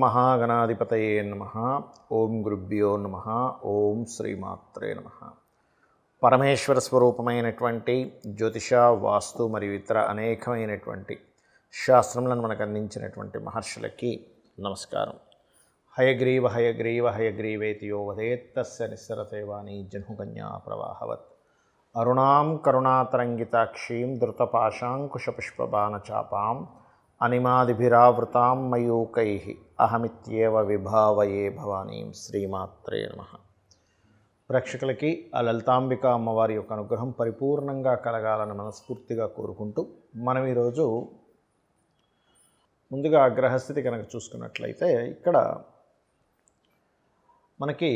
మహాగణాధిపతయే నమ. ఓం గురుభ్యో నమ. ఓం శ్రీమాత్రే నమ. పరమేశ్వర స్వరూపమైనటువంటి జ్యోతిష వాస్తు మరియు ఇతర అనేకమైనటువంటి శాస్త్రములను మనకు అందించినటువంటి మహర్షులకి నమస్కారం. హయగ్రీవ హయగ్రీవ హయగ్రీవేతి యో వదేత్తస్య నిస్సరతేవాణి జన్హుకన్యా ప్రవాహవత్. అరుణాం కరుణాతరంగితాక్షీం ధృతపాశాంకుశపుష్పబాణచాపాం. అనిమాదిభిరావృతాం మయూకై అహమిత్యేవ విభావయే భవానీం శ్రీమాత్రే నమ. ప్రేక్షకులకి ఆ లలితాంబిక అమ్మవారి యొక్క అనుగ్రహం పరిపూర్ణంగా కలగాలని మనస్ఫూర్తిగా కోరుకుంటూ మనం ఈరోజు ముందుగా గ్రహస్థితి కనుక చూసుకున్నట్లయితే ఇక్కడ మనకి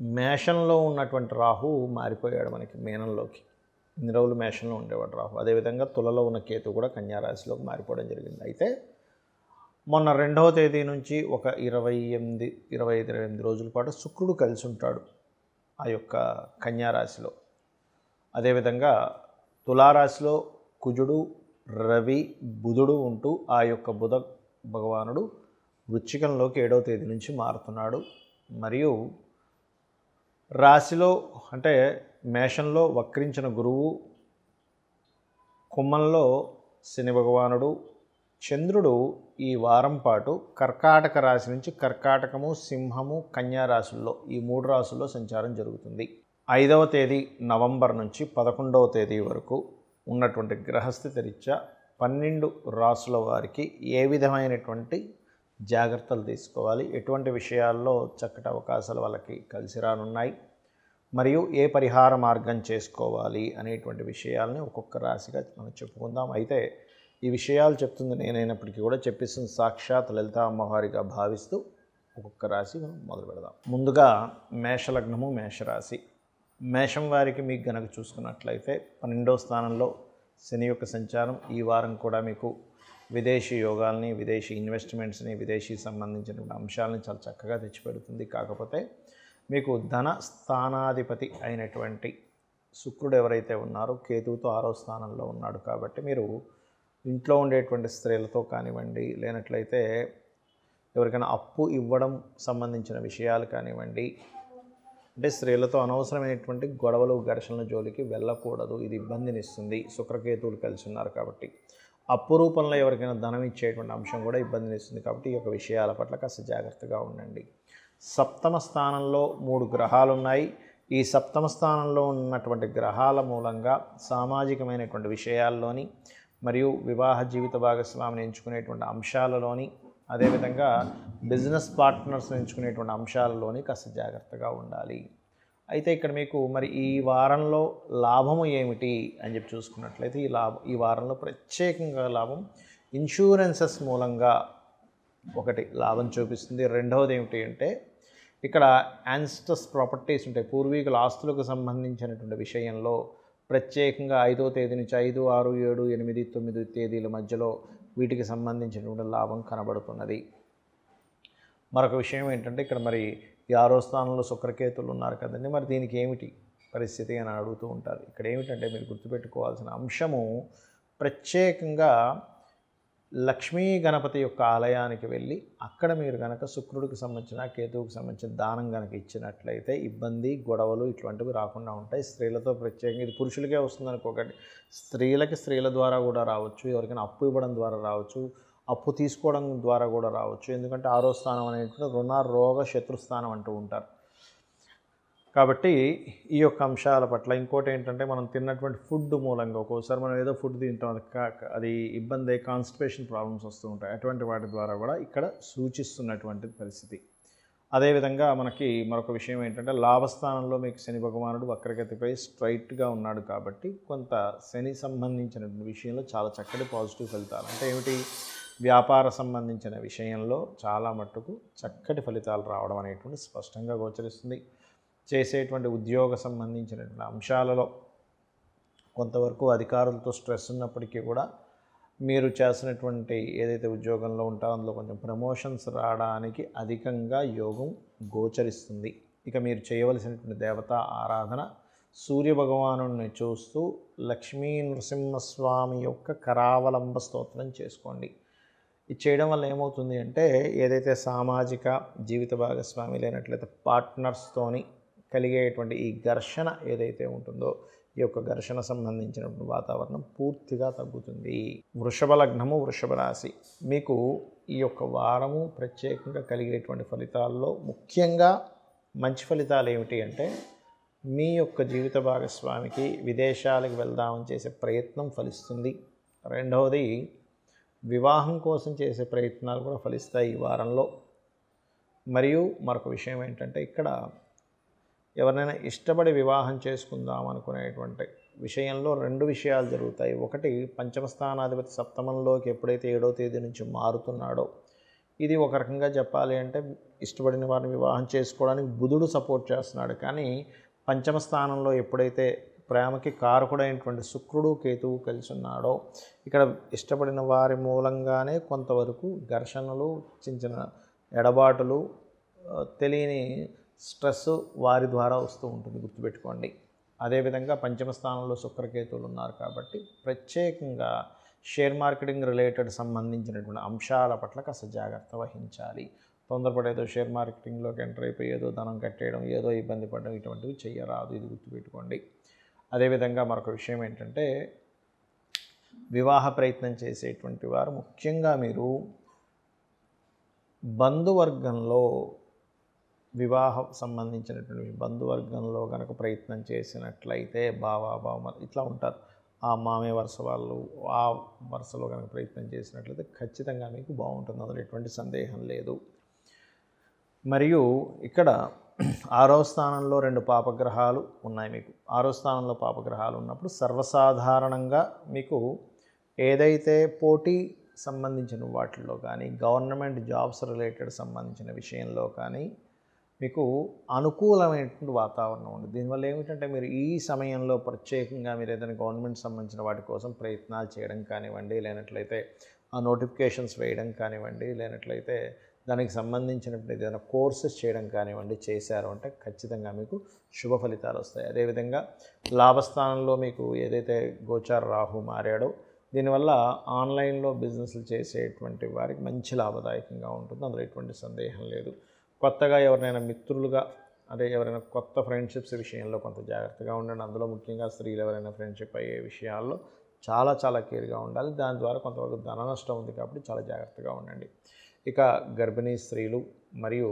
మేషంలో ఉన్నటువంటి రాహు మారిపోయాడు మనకి మీనంలోకి. ఇన్ని రోజులు మేషంలో ఉండేవాడు రాహు. అదేవిధంగా తులలో ఉన్న కేతు కూడా కన్యారాశిలోకి మారిపోవడం జరిగింది. అయితే మొన్న రెండవ తేదీ నుంచి ఒక ఇరవై ఎనిమిది ఇరవై ఐదు ఇరవై ఎనిమిది రోజుల పాటు శుక్రుడు కలిసి ఉంటాడు ఆ యొక్క కన్యారాశిలో. అదేవిధంగా తులారాశిలో కుజుడు రవి బుధుడు ఉంటూ ఆ యొక్క బుధ భగవానుడు వృచ్చికంలోకి ఏడవ తేదీ నుంచి మారుతున్నాడు. మరియు రాశిలో అంటే మేషంలో వక్రించిన గురువు కుమ్మంలో శని భగవానుడు చంద్రుడు ఈ వారం పాటు కర్కాటక రాశి నుంచి కర్కాటకము సింహము కన్యా రాశుల్లో ఈ మూడు రాశుల్లో సంచారం జరుగుతుంది. ఐదవ తేదీ నవంబర్ నుంచి పదకొండవ తేదీ వరకు ఉన్నటువంటి గ్రహస్థితి రీత్యా పన్నెండు రాసుల వారికి ఏ విధమైనటువంటి జాగ్రత్తలు తీసుకోవాలి ఎటువంటి విషయాల్లో చక్కటి అవకాశాలు వాళ్ళకి కలిసి రానున్నాయి మరియు ఏ పరిహార మార్గం చేసుకోవాలి అనేటువంటి విషయాలని ఒక్కొక్క రాశిగా మనం చెప్పుకుందాం. అయితే ఈ విషయాలు చెప్తుంది నేనైనప్పటికీ కూడా చెప్పిస్తుంది సాక్షాత్ లలిత అమ్మవారిగా భావిస్తూ ఒక్కొక్క రాశి మనం మొదలు పెడదాం. ముందుగా మేషలగ్నము మేషరాశి మేషం వారికి మీకు గనక చూసుకున్నట్లయితే పన్నెండవ స్థానంలో శని యొక్క సంచారం. ఈ వారం కూడా మీకు విదేశీ యోగాల్ని విదేశీ ఇన్వెస్ట్మెంట్స్ని విదేశీ సంబంధించినటువంటి అంశాలని చాలా చక్కగా తెచ్చిపెడుతుంది. కాకపోతే మీకు ధన స్థానాధిపతి అయినటువంటి శుక్రుడు ఎవరైతే ఉన్నారో కేతువుతో ఆరో స్థానంలో ఉన్నాడు కాబట్టి మీరు ఇంట్లో ఉండేటువంటి స్త్రీలతో కానివ్వండి లేనట్లయితే ఎవరికైనా అప్పు ఇవ్వడం సంబంధించిన విషయాలు కానివ్వండి అంటే స్త్రీలతో అనవసరమైనటువంటి గొడవలు ఘర్షణల జోలికి వెళ్ళకూడదు. ఇది ఇబ్బందినిస్తుంది. శుక్రకేతువులు కలిసి ఉన్నారు కాబట్టి అప్పు రూపంలో ఎవరికైనా ధనం ఇచ్చేటువంటి అంశం కూడా ఇబ్బందినిస్తుంది కాబట్టి ఈ యొక్క విషయాల పట్ల కాస్త జాగ్రత్తగా ఉండండి. సప్తమ స్థానంలో మూడు గ్రహాలు ఉన్నాయి ఈ సప్తమ స్థానంలో ఉన్నటువంటి గ్రహాల మూలంగా సామాజికమైనటువంటి విషయాల్లోని మరియు వివాహ జీవిత భాగస్వామిని ఎంచుకునేటువంటి అంశాలలోని అదేవిధంగా బిజినెస్ పార్ట్నర్స్ ఎంచుకునేటువంటి అంశాలలోని కాస్త జాగ్రత్తగా ఉండాలి. అయితే ఇక్కడ మీకు మరి ఈ వారంలో లాభము ఏమిటి అని చెప్పి చూసుకున్నట్లయితే ఈ లాభం ఈ వారంలో ప్రత్యేకంగా లాభం ఇన్సూరెన్సెస్ మూలంగా ఒకటి లాభం చూపిస్తుంది. రెండవది ఏమిటి అంటే ఇక్కడ యాన్స్టస్ ప్రాపర్టీస్ ఉంటాయి. పూర్వీకుల ఆస్తులకు సంబంధించినటువంటి విషయంలో ప్రత్యేకంగా ఐదో తేదీ నుంచి ఐదు ఆరు ఏడు ఎనిమిది తొమ్మిది తేదీల మధ్యలో వీటికి సంబంధించినటువంటి లాభం కనబడుతున్నది. మరొక విషయం ఏంటంటే ఇక్కడ మరి ఈ ఆరో స్థానంలో శుక్రకేతులు ఉన్నారు కదండి. మరి దీనికి ఏమిటి పరిస్థితి అని అడుగుతూ ఉంటారు. ఇక్కడ ఏమిటంటే మీరు గుర్తుపెట్టుకోవాల్సిన అంశము ప్రత్యేకంగా లక్ష్మీ గణపతి యొక్క ఆలయానికి వెళ్ళి అక్కడ మీరు కనుక శుక్రుడికి సంబంధించిన కేతువుకి సంబంధించిన దానం కనుక ఇచ్చినట్లయితే ఇబ్బంది గొడవలు ఇటువంటివి రాకుండా ఉంటాయి. స్త్రీలతో ప్రత్యేకంగా ఇది పురుషులకే వస్తుంది అనుకోకండి స్త్రీలకి స్త్రీల ద్వారా కూడా రావచ్చు. ఎవరికైనా అప్పు ఇవ్వడం ద్వారా రావచ్చు. అప్పు తీసుకోవడం ద్వారా కూడా రావచ్చు. ఎందుకంటే ఆరో స్థానం అనేటువంటి రుణ రోగ శత్రుస్థానం అంటూ ఉంటారు. కాబట్టి ఈ యొక్క అంశాల పట్ల ఇంకోటి ఏంటంటే మనం తిన్నటువంటి ఫుడ్ మూలంగా ఒక్కోసారి మనం ఏదో ఫుడ్ తింటాం అది కా- అది ఇబ్బంది కాన్స్టిపేషన్ ప్రాబ్లమ్స్ వస్తూ ఉంటాయి. అటువంటి వాటి ద్వారా కూడా ఇక్కడ సూచిస్తున్నటువంటి పరిస్థితి. అదేవిధంగా మనకి మరొక విషయం ఏంటంటే లాభస్థానంలో మీకు శని భగవానుడు వక్రగతిపై స్ట్రైట్గా ఉన్నాడు కాబట్టి కొంత శని సంబంధించిన విషయంలో చాలా చక్కటి పాజిటివ్ ఫలితాలు. అంటే ఏమిటి? వ్యాపార సంబంధించిన విషయంలో చాలా మట్టుకు చక్కటి ఫలితాలు రావడం అనేటువంటి స్పష్టంగా గోచరిస్తుంది. చేసేటువంటి ఉద్యోగ సంబంధించినటువంటి అంశాలలో కొంతవరకు అధికారులతో స్ట్రెస్ ఉన్నప్పటికీ కూడా మీరు చేసినటువంటి ఏదైతే ఉద్యోగంలో ఉంటారో అందులో కొంచెం ప్రమోషన్స్ రావడానికి అధికంగా యోగం గోచరిస్తుంది. ఇక మీరు చేయవలసినటువంటి దేవత ఆరాధన సూర్యభగవాను చూస్తూ లక్ష్మీ నృసింహస్వామి యొక్క కరావలంబ స్తోత్రం చేసుకోండి. ఇది చేయడం వల్ల ఏమవుతుంది అంటే ఏదైతే సామాజిక జీవిత భాగస్వామి లేనట్లయితే పార్ట్నర్స్తోని కలిగేటువంటి ఈ ఘర్షణ ఏదైతే ఉంటుందో ఈ యొక్క ఘర్షణ సంబంధించినటువంటి వాతావరణం పూర్తిగా తగ్గుతుంది. వృషభ లగ్నము వృషభ రాశి. మీకు ఈ యొక్క వారము ప్రత్యేకంగా కలిగేటువంటి ఫలితాల్లో ముఖ్యంగా మంచి ఫలితాలు ఏమిటి అంటే మీ యొక్క జీవిత భాగస్వామికి విదేశాలకు వెళ్దామని చేసే ప్రయత్నం ఫలిస్తుంది. రెండవది వివాహం కోసం చేసే ప్రయత్నాలు కూడా ఫలిస్తాయి ఈ వారంలో. మరియు మరొక విషయం ఏంటంటే ఇక్కడ ఎవరినైనా ఇష్టపడి వివాహం చేసుకుందాం అనుకునేటువంటి విషయంలో రెండు విషయాలు జరుగుతాయి. ఒకటి పంచమ స్థానాధిపతి సప్తమంలోకి ఎప్పుడైతే ఏడో తేదీ నుంచి మారుతున్నాడో ఇది ఒక రకంగా చెప్పాలి అంటే ఇష్టపడిన వారిని వివాహం చేసుకోవడానికి బుధుడు సపోర్ట్ చేస్తున్నాడు. కానీ పంచమ స్థానంలో ఎప్పుడైతే ప్రేమకి కారకుడైనటువంటి శుక్రుడు కేతువు కలిసి ఉన్నాడో ఇక్కడ ఇష్టపడిన వారి మూలంగానే కొంతవరకు ఘర్షణలు చిన్న చిన్న ఎడబాటులు తెలియని స్ట్రెస్ వారి ద్వారా వస్తూ ఉంటుంది. గుర్తుపెట్టుకోండి. అదేవిధంగా పంచమ స్థానంలో శుక్రకేతువులు ఉన్నారు కాబట్టి ప్రత్యేకంగా షేర్ మార్కెటింగ్ రిలేటెడ్ సంబంధించినటువంటి అంశాల పట్ల కాస్త జాగ్రత్త వహించాలి. తొందరపడేదో షేర్ మార్కెటింగ్లోకి ఎంటర్ అయిపోయి ఏదో ధనం కట్టేయడం ఏదో ఇబ్బంది పడడం ఇటువంటివి చేయరాదు. ఇది గుర్తుపెట్టుకోండి. అదేవిధంగా మరొక విషయం ఏంటంటే వివాహ ప్రయత్నం చేసేటువంటి వారు ముఖ్యంగా మీరు బంధువర్గంలో వివాహం సంబంధించినటువంటి బంధువర్గంలో కనుక ప్రయత్నం చేసినట్లయితే బావా బావ ఇట్లా ఉంటారు. ఆ మామే వరుస వాళ్ళు ఆ వరుసలో కనుక ప్రయత్నం చేసినట్లయితే ఖచ్చితంగా మీకు బాగుంటుంది. అందులో ఎటువంటి సందేహం లేదు. మరియు ఇక్కడ ఆరో స్థానంలో రెండు పాపగ్రహాలు ఉన్నాయి మీకు. ఆరో స్థానంలో పాపగ్రహాలు ఉన్నప్పుడు సర్వసాధారణంగా మీకు ఏదైతే పోటీ సంబంధించిన వాటిల్లో కానీ గవర్నమెంట్ జాబ్స్ రిలేటెడ్ సంబంధించిన విషయంలో కానీ మీకు అనుకూలమైనటువంటి వాతావరణం ఉంది. దీనివల్ల ఏమిటంటే మీరు ఈ సమయంలో ప్రత్యేకంగా మీరు ఏదైనా గవర్నమెంట్ సంబంధించిన వాటి కోసం ప్రయత్నాలు చేయడం కానివ్వండి లేనట్లయితే ఆ నోటిఫికేషన్స్ వేయడం కానివ్వండి లేనట్లయితే దానికి సంబంధించినటువంటి ఏదైనా కోర్సెస్ చేయడం కానివ్వండి చేశారు అంటే ఖచ్చితంగా మీకు శుభ ఫలితాలు వస్తాయి. అదేవిధంగా లాభస్థానంలో మీకు ఏదైతే గోచార రాహు మారాడో దీనివల్ల ఆన్లైన్లో బిజినెస్లు చేసేటువంటి వారికి మంచి లాభదాయకంగా ఉంటుంది. అందులో ఎటువంటి సందేహం లేదు. కొత్తగా ఎవరినైనా మిత్రులుగా అదే ఎవరైనా కొత్త ఫ్రెండ్షిప్స్ విషయంలో కొంత జాగ్రత్తగా ఉండండి. అందులో ముఖ్యంగా స్త్రీలు ఎవరైనా ఫ్రెండ్షిప్ అయ్యే విషయాల్లో చాలా చాలా కేర్గా ఉండాలి. దాని ద్వారా కొంతవరకు ధన నష్టం ఉంది కాబట్టి చాలా జాగ్రత్తగా ఉండండి. ఇక గర్భిణీ స్త్రీలు మరియు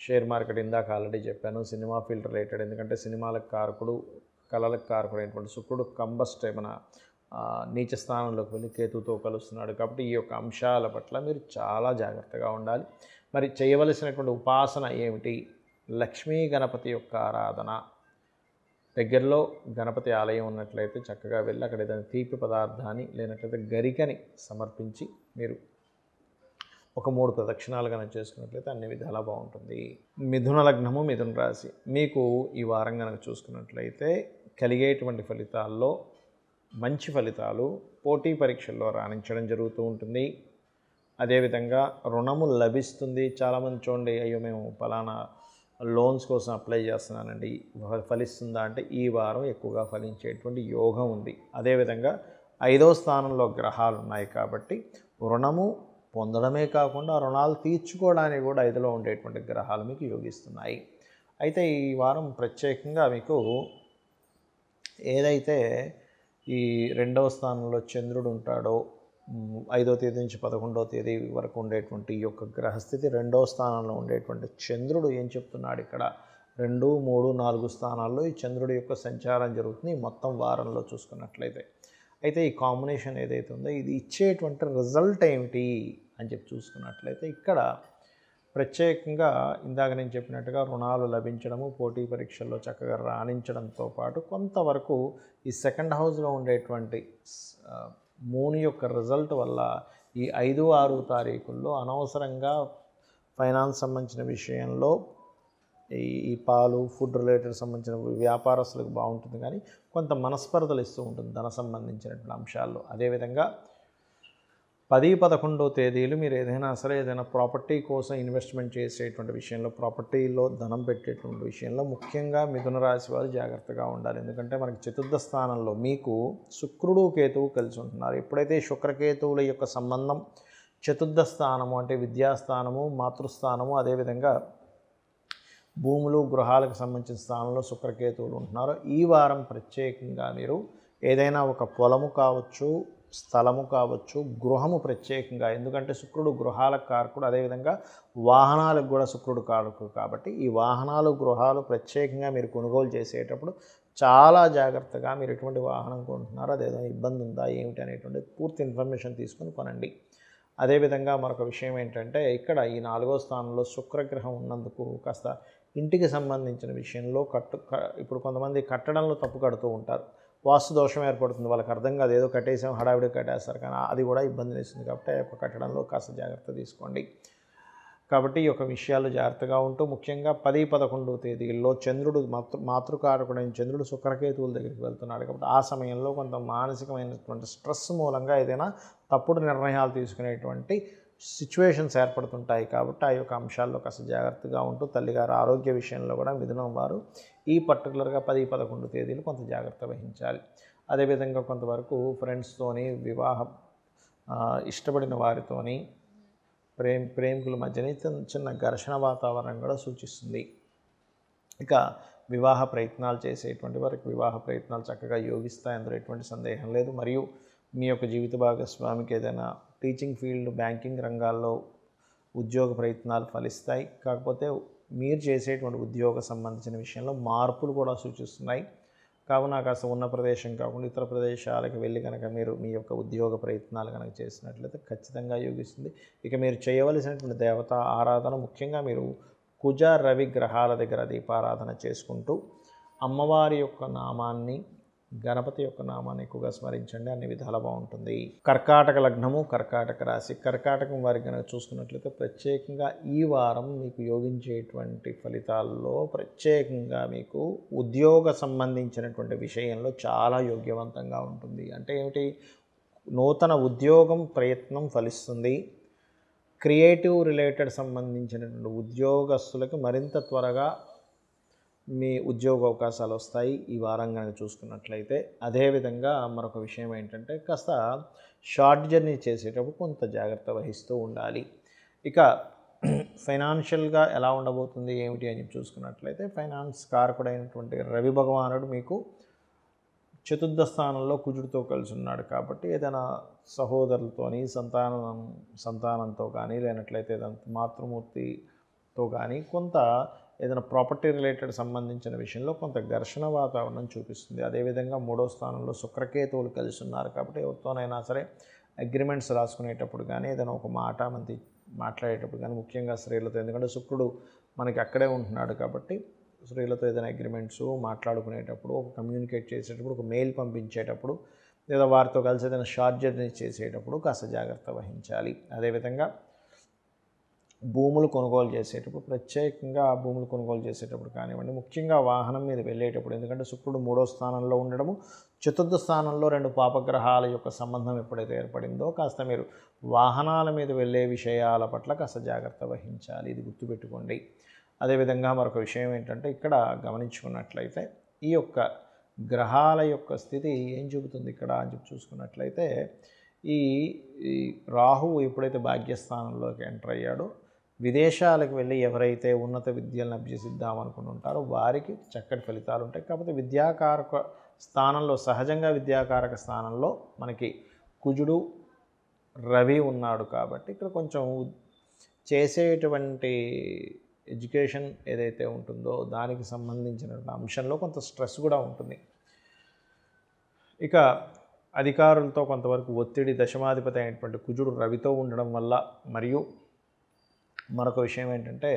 షేర్ మార్కెట్ ఇందాక ఆల్రెడీ చెప్పాను సినిమా ఫీల్డ్ రిలేటెడ్. ఎందుకంటే సినిమాలకు కారకుడు కళలకు కారకుడు అయినటువంటి శుక్రుడు కంబస్ట్ ఏమైనా నీచ స్థానంలోకి వెళ్ళి కేతుతో కలుస్తున్నాడు కాబట్టి ఈ యొక్క అంశాల పట్ల మీరు చాలా జాగ్రత్తగా ఉండాలి. మరి చేయవలసినటువంటి ఉపాసన ఏమిటి? లక్ష్మీ గణపతి యొక్క ఆరాధన. దగ్గరలో గణపతి ఆలయం ఉన్నట్లయితే చక్కగా వెళ్ళి అక్కడ ఏదైనా తీపి పదార్థాన్ని లేనట్లయితే గరికని సమర్పించి మీరు ఒక మూడు ప్రదక్షిణాలు కనుక చేసుకున్నట్లయితే అన్ని విధాలా బాగుంటుంది. మిథున లగ్నము మిథున రాశి. మీకు ఈ వారం కనుక చూసుకున్నట్లయితే కలిగేటువంటి ఫలితాల్లో మంచి ఫలితాలు పోటీ పరీక్షల్లో రాణించడం జరుగుతూ ఉంటుంది. అదేవిధంగా రుణము లభిస్తుంది. చాలామంది చూడండి అయ్యో మేము ఫలానా లోన్స్ కోసం అప్లై చేస్తున్నానండి ఫలిస్తుందా అంటే ఈ వారం ఎక్కువగా ఫలించేటువంటి యోగం ఉంది. అదేవిధంగా ఐదో స్థానంలో గ్రహాలు ఉన్నాయి కాబట్టి రుణము పొందడమే కాకుండా రుణాలు తీర్చుకోవడానికి కూడా ఐదులో ఉండేటువంటి గ్రహాలు మీకు యోగిస్తున్నాయి. అయితే ఈ వారం ప్రత్యేకంగా మీకు ఏదైతే ఈ రెండవ స్థానంలో చంద్రుడు ఉంటాడో ఐదో తేదీ నుంచి పదకొండవ తేదీ వరకు ఉండేటువంటి ఈ యొక్క గ్రహస్థితి రెండో స్థానంలో ఉండేటువంటి చంద్రుడు ఏం చెప్తున్నాడు ఇక్కడ? రెండు మూడు నాలుగు స్థానాల్లో ఈ చంద్రుడి యొక్క సంచారం జరుగుతుంది మొత్తం వారంలో చూసుకున్నట్లయితే. అయితే ఈ కాంబినేషన్ ఏదైతే ఉందో ఇది ఇచ్చేటువంటి రిజల్ట్ ఏమిటి అని చెప్పి చూసుకున్నట్లయితే ఇక్కడ ప్రత్యేకంగా ఇందాక నేను చెప్పినట్టుగా రుణాలు లభించడము పోటీ పరీక్షల్లో చక్కగా రాణించడంతో పాటు కొంతవరకు ఈ సెకండ్ హౌస్లో ఉండేటువంటి మూన్ యొక్క రిజల్ట్ వల్ల ఈ ఐదు ఆరు తారీఖుల్లో అనవసరంగా ఫైనాన్స్ సంబంధించిన విషయంలో ఈ ఈ పాలు ఫుడ్ రిలేటెడ్ సంబంధించిన వ్యాపారస్తులకు బాగుంటుంది కానీ కొంత మనస్పర్ధలు ఇస్తూ ఉంటుంది ధన సంబంధించినటువంటి అంశాల్లో. అదేవిధంగా పది పదకొండో తేదీలు మీరు ఏదైనా సరే ఏదైనా ప్రాపర్టీ కోసం ఇన్వెస్ట్మెంట్ చేసేటువంటి విషయంలో ప్రాపర్టీలో ధనం పెట్టేటువంటి విషయంలో ముఖ్యంగా మిథున రాశి వారు జాగ్రత్తగా ఉండాలి. ఎందుకంటే మనకి చతుర్థ స్థానంలో మీకు శుక్రుడు కేతువు కలిసి ఉంటున్నారు. ఎప్పుడైతే శుక్రకేతువుల యొక్క సంబంధం చతుర్థ స్థానము అంటే విద్యాస్థానము మాతృస్థానము అదేవిధంగా భూములు గృహాలకు సంబంధించిన స్థానంలో శుక్రకేతువులు ఉంటున్నారు. ఈ వారం ప్రత్యేకంగా మీరు ఏదైనా ఒక పొలము కావచ్చు స్థలము కావచ్చు గృహము ప్రత్యేకంగా. ఎందుకంటే శుక్రుడు గృహాలకు కారకుడు అదేవిధంగా వాహనాలకు కూడా శుక్రుడు కారకుడు కాబట్టి ఈ వాహనాలు గృహాలు ప్రత్యేకంగా మీరు కొనుగోలు చేసేటప్పుడు చాలా జాగ్రత్తగా మీరు ఎటువంటి వాహనం కొంటున్నారో అదేదో ఇబ్బంది ఉందా ఏమిటి అనేటువంటి పూర్తి ఇన్ఫర్మేషన్ తీసుకొని కొనండి. అదేవిధంగా మరొక విషయం ఏంటంటే ఇక్కడ ఈ నాలుగో స్థానంలో శుక్రగ్రహం ఉన్నందుకు కాస్త ఇంటికి సంబంధించిన విషయంలో కట్టు క- ఇప్పుడు కొంతమంది కట్టడంలో తప్పు కడుతూ ఉంటారు. వాస్తు దోషం ఏర్పడుతుంది. వాళ్ళకి అర్థం కాదు. ఏదో కట్టేసాం హడావిడి కట్టేస్తారు కానీ అది కూడా ఇబ్బంది వేస్తుంది కాబట్టి ఆ యొక్క కట్టడంలో కాస్త జాగ్రత్త తీసుకోండి. కాబట్టి ఈ యొక్క విషయాలు జాగ్రత్తగా ఉంటూ ముఖ్యంగా పది పదకొండు తేదీల్లో చంద్రుడు మాతృ మాతృకారకుడైన చంద్రుడు శుక్రకేతువుల దగ్గరికి వెళ్తున్నాడు కాబట్టి ఆ సమయంలో కొంత మానసికమైనటువంటి స్ట్రెస్ మూలంగా ఏదైనా తప్పుడు నిర్ణయాలు తీసుకునేటువంటి సిచ్యువేషన్స్ ఏర్పడుతుంటాయి కాబట్టి ఆ యొక్క అంశాల్లో కాస్త జాగ్రత్తగా ఉంటూ తల్లిగారు ఆరోగ్య విషయంలో కూడా మిథునం వారు ఈ పర్టికులర్గా పది పదకొండు తేదీలు కొంత జాగ్రత్త వహించాలి. అదేవిధంగా కొంతవరకు ఫ్రెండ్స్తోని వివాహం ఇష్టపడిన వారితోని ప్రేమ ప్రేమికుల మధ్యనే చిన్న చిన్న ఘర్షణ వాతావరణం కూడా సూచిస్తుంది. ఇక వివాహ ప్రయత్నాలు చేసేటువంటి వారికి వివాహ ప్రయత్నాలు చక్కగా యోగిస్తాయి అందులో ఎటువంటి సందేహం లేదు. మరియు మీ యొక్క జీవిత భాగస్వామికి ఏదైనా టీచింగ్ ఫీల్డ్ బ్యాంకింగ్ రంగాల్లో ఉద్యోగ ప్రయత్నాలు ఫలిస్తాయి. కాకపోతే మీరు చేసేటువంటి ఉద్యోగ సంబంధించిన విషయంలో మార్పులు కూడా సూచిస్తున్నాయి. కావున కాస్త ఉన్న ప్రదేశం కాకుండా ఇతర ప్రదేశాలకు వెళ్ళి కనుక మీరు మీ యొక్క ఉద్యోగ ప్రయత్నాలు కనుక చేసినట్లయితే ఖచ్చితంగా యోగిస్తుంది. ఇక మీరు చేయవలసినటువంటి దేవత ఆరాధన ముఖ్యంగా మీరు కుజ రవి గ్రహాల దగ్గర దీపారాధన చేసుకుంటూ అమ్మవారి యొక్క నామాన్ని గణపతి యొక్క నామాన్ని ఎక్కువగా స్మరించండి అన్ని విధాలు బాగుంటుంది. కర్కాటక లగ్నము కర్కాటక రాశి. కర్కాటకం వారి కనుక చూసుకున్నట్లయితే ప్రత్యేకంగా ఈ వారం మీకు యోగించేటువంటి ఫలితాల్లో ప్రత్యేకంగా మీకు ఉద్యోగ సంబంధించినటువంటి విషయంలో చాలా యోగ్యవంతంగా ఉంటుంది. అంటే ఏమిటి? నూతన ఉద్యోగం ప్రయత్నం ఫలిస్తుంది. క్రియేటివ్ రిలేటెడ్ సంబంధించినటువంటి ఉద్యోగస్తులకు మరింత త్వరగా మీ ఉద్యోగ అవకాశాలు వస్తాయి ఈ వారం కనుక చూసుకున్నట్లయితే. అదేవిధంగా మరొక విషయం ఏంటంటే కాస్త షార్ట్ జర్నీ చేసేటప్పుడు కొంత జాగ్రత్త వహిస్తూ ఉండాలి. ఇక ఫైనాన్షియల్గా ఎలా ఉండబోతుంది ఏమిటి అని చూసుకున్నట్లయితే ఫైనాన్స్ కారకుడైనటువంటి రవి భగవానుడు మీకు చతుర్థ స్థానంలో కుజుడితో కలిసి ఉన్నాడు కాబట్టి ఏదైనా సహోదరులతోని సంతానం సంతానంతో కానీ లేనట్లయితే ఏదైనా మాతృమూర్తితో కానీ కొంత ఏదైనా ప్రాపర్టీ రిలేటెడ్ సంబంధించిన విషయంలో కొంత ఘర్షణ వాతావరణం చూపిస్తుంది. అదేవిధంగా మూడో స్థానంలో శుక్రకేతువులు కలిసి ఉన్నారు కాబట్టి ఎవరితోనైనా సరే అగ్రిమెంట్స్ రాసుకునేటప్పుడు కానీ ఏదైనా ఒక మాట మంది మాట్లాడేటప్పుడు కానీ ముఖ్యంగా స్త్రీలతో ఎందుకంటే శుక్రుడు మనకి అక్కడే ఉంటున్నాడు కాబట్టి స్త్రీలతో ఏదైనా అగ్రిమెంట్స్ మాట్లాడుకునేటప్పుడు ఒక కమ్యూనికేట్ చేసేటప్పుడు ఒక మెయిల్ పంపించేటప్పుడు లేదా వారితో కలిసి ఏదైనా షార్ట్ జర్నీ చేసేటప్పుడు కాస్త జాగ్రత్త వహించాలి. అదేవిధంగా భూములు కొనుగోలు చేసేటప్పుడు ప్రత్యేకంగా భూములు కొనుగోలు చేసేటప్పుడు కానివ్వండి ముఖ్యంగా వాహనం మీద వెళ్ళేటప్పుడు ఎందుకంటే శుక్రుడు మూడో స్థానంలో ఉండడము చతుర్థ స్థానంలో రెండు పాపగ్రహాల యొక్క సంబంధం ఎప్పుడైతే ఏర్పడిందో కాస్త మీరు వాహనాల మీద వెళ్ళే విషయాల పట్ల కాస్త జాగ్రత్త వహించాలి ఇది గుర్తుపెట్టుకోండి. అదేవిధంగా మరొక విషయం ఏంటంటే ఇక్కడ గమనించుకున్నట్లయితే ఈ యొక్క గ్రహాల యొక్క స్థితి ఏం చూపుతుంది ఇక్కడ అని చెప్పి చూసుకున్నట్లయితే ఈ ఈ రాహువు ఎప్పుడైతే భాగ్యస్థానంలోకి ఎంటర్ అయ్యాడో విదేశాలకు వెళ్ళి ఎవరైతే ఉన్నత విద్యలను అభ్యసిద్దాం అనుకుంటుంటారో వారికి చక్కటి ఫలితాలు ఉంటాయి. కాకపోతే విద్యాకారక స్థానంలో సహజంగా విద్యాకారక స్థానంలో మనకి కుజుడు రవి ఉన్నాడు కాబట్టి ఇక్కడ కొంచెం చేసేటువంటి ఎడ్యుకేషన్ ఏదైతే ఉంటుందో దానికి సంబంధించిన అంశంలో కొంత స్ట్రెస్ కూడా ఉంటుంది. ఇక అధికారులతో కొంతవరకు ఒత్తిడి దశమాధిపతి అయినటువంటి కుజుడు రవితో ఉండడం వల్ల మరియు మరొక విషయం ఏంటంటే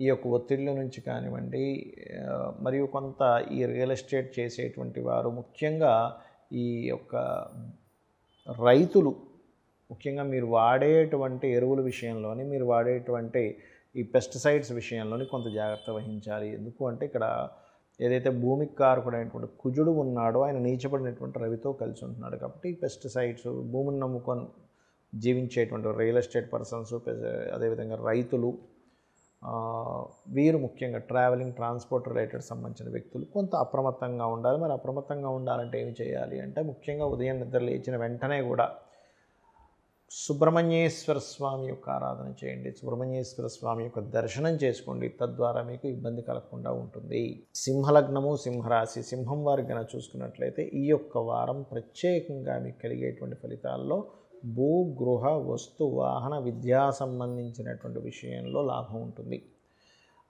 ఈ యొక్క ఒత్తిళ్ళ నుంచి కానివ్వండి మరియు కొంత ఈ రియల్ ఎస్టేట్ చేసేటువంటి వారు ముఖ్యంగా ఈ యొక్క రైతులు ముఖ్యంగా మీరు వాడేటువంటి ఎరువుల విషయంలోని మీరు వాడేటువంటి ఈ పెస్టిసైడ్స్ విషయంలోని కొంత జాగ్రత్త వహించాలి. ఎందుకు అంటే ఇక్కడ ఏదైతే భూమికి కారకుడైనటువంటి కుజుడు ఉన్నాడో ఆయన నీచబడినటువంటి రవితో కలిసి ఉంటున్నాడు కాబట్టి ఈ పెస్టిసైడ్స్ భూమిని నమ్ముకొని జీవించేటువంటి రియల్ ఎస్టేట్ పర్సన్స్ అదేవిధంగా రైతులు వీరు ముఖ్యంగా ట్రావెలింగ్ ట్రాన్స్పోర్ట్ రిలేటెడ్ సంబంధించిన వ్యక్తులు కొంత అప్రమత్తంగా ఉండాలి. మరి అప్రమత్తంగా ఉండాలంటే ఏమి చేయాలి అంటే ముఖ్యంగా ఉదయం నిద్ర లేచిన వెంటనే కూడా సుబ్రహ్మణ్యేశ్వర స్వామి యొక్క ఆరాధన చేయండి. సుబ్రహ్మణ్యేశ్వర స్వామి యొక్క దర్శనం చేసుకోండి. తద్వారా మీకు ఇబ్బంది కలగకుండా ఉంటుంది. సింహలగ్నము సింహరాశి సింహం వారి గన చూసుకున్నట్లయితే ఈ యొక్క వారం ప్రత్యేకంగా మీకు కలిగేటువంటి ఫలితాల్లో భూ గృహ వస్తు వాహన విద్యా సంబంధించినటువంటి విషయంలో లాభం ఉంటుంది.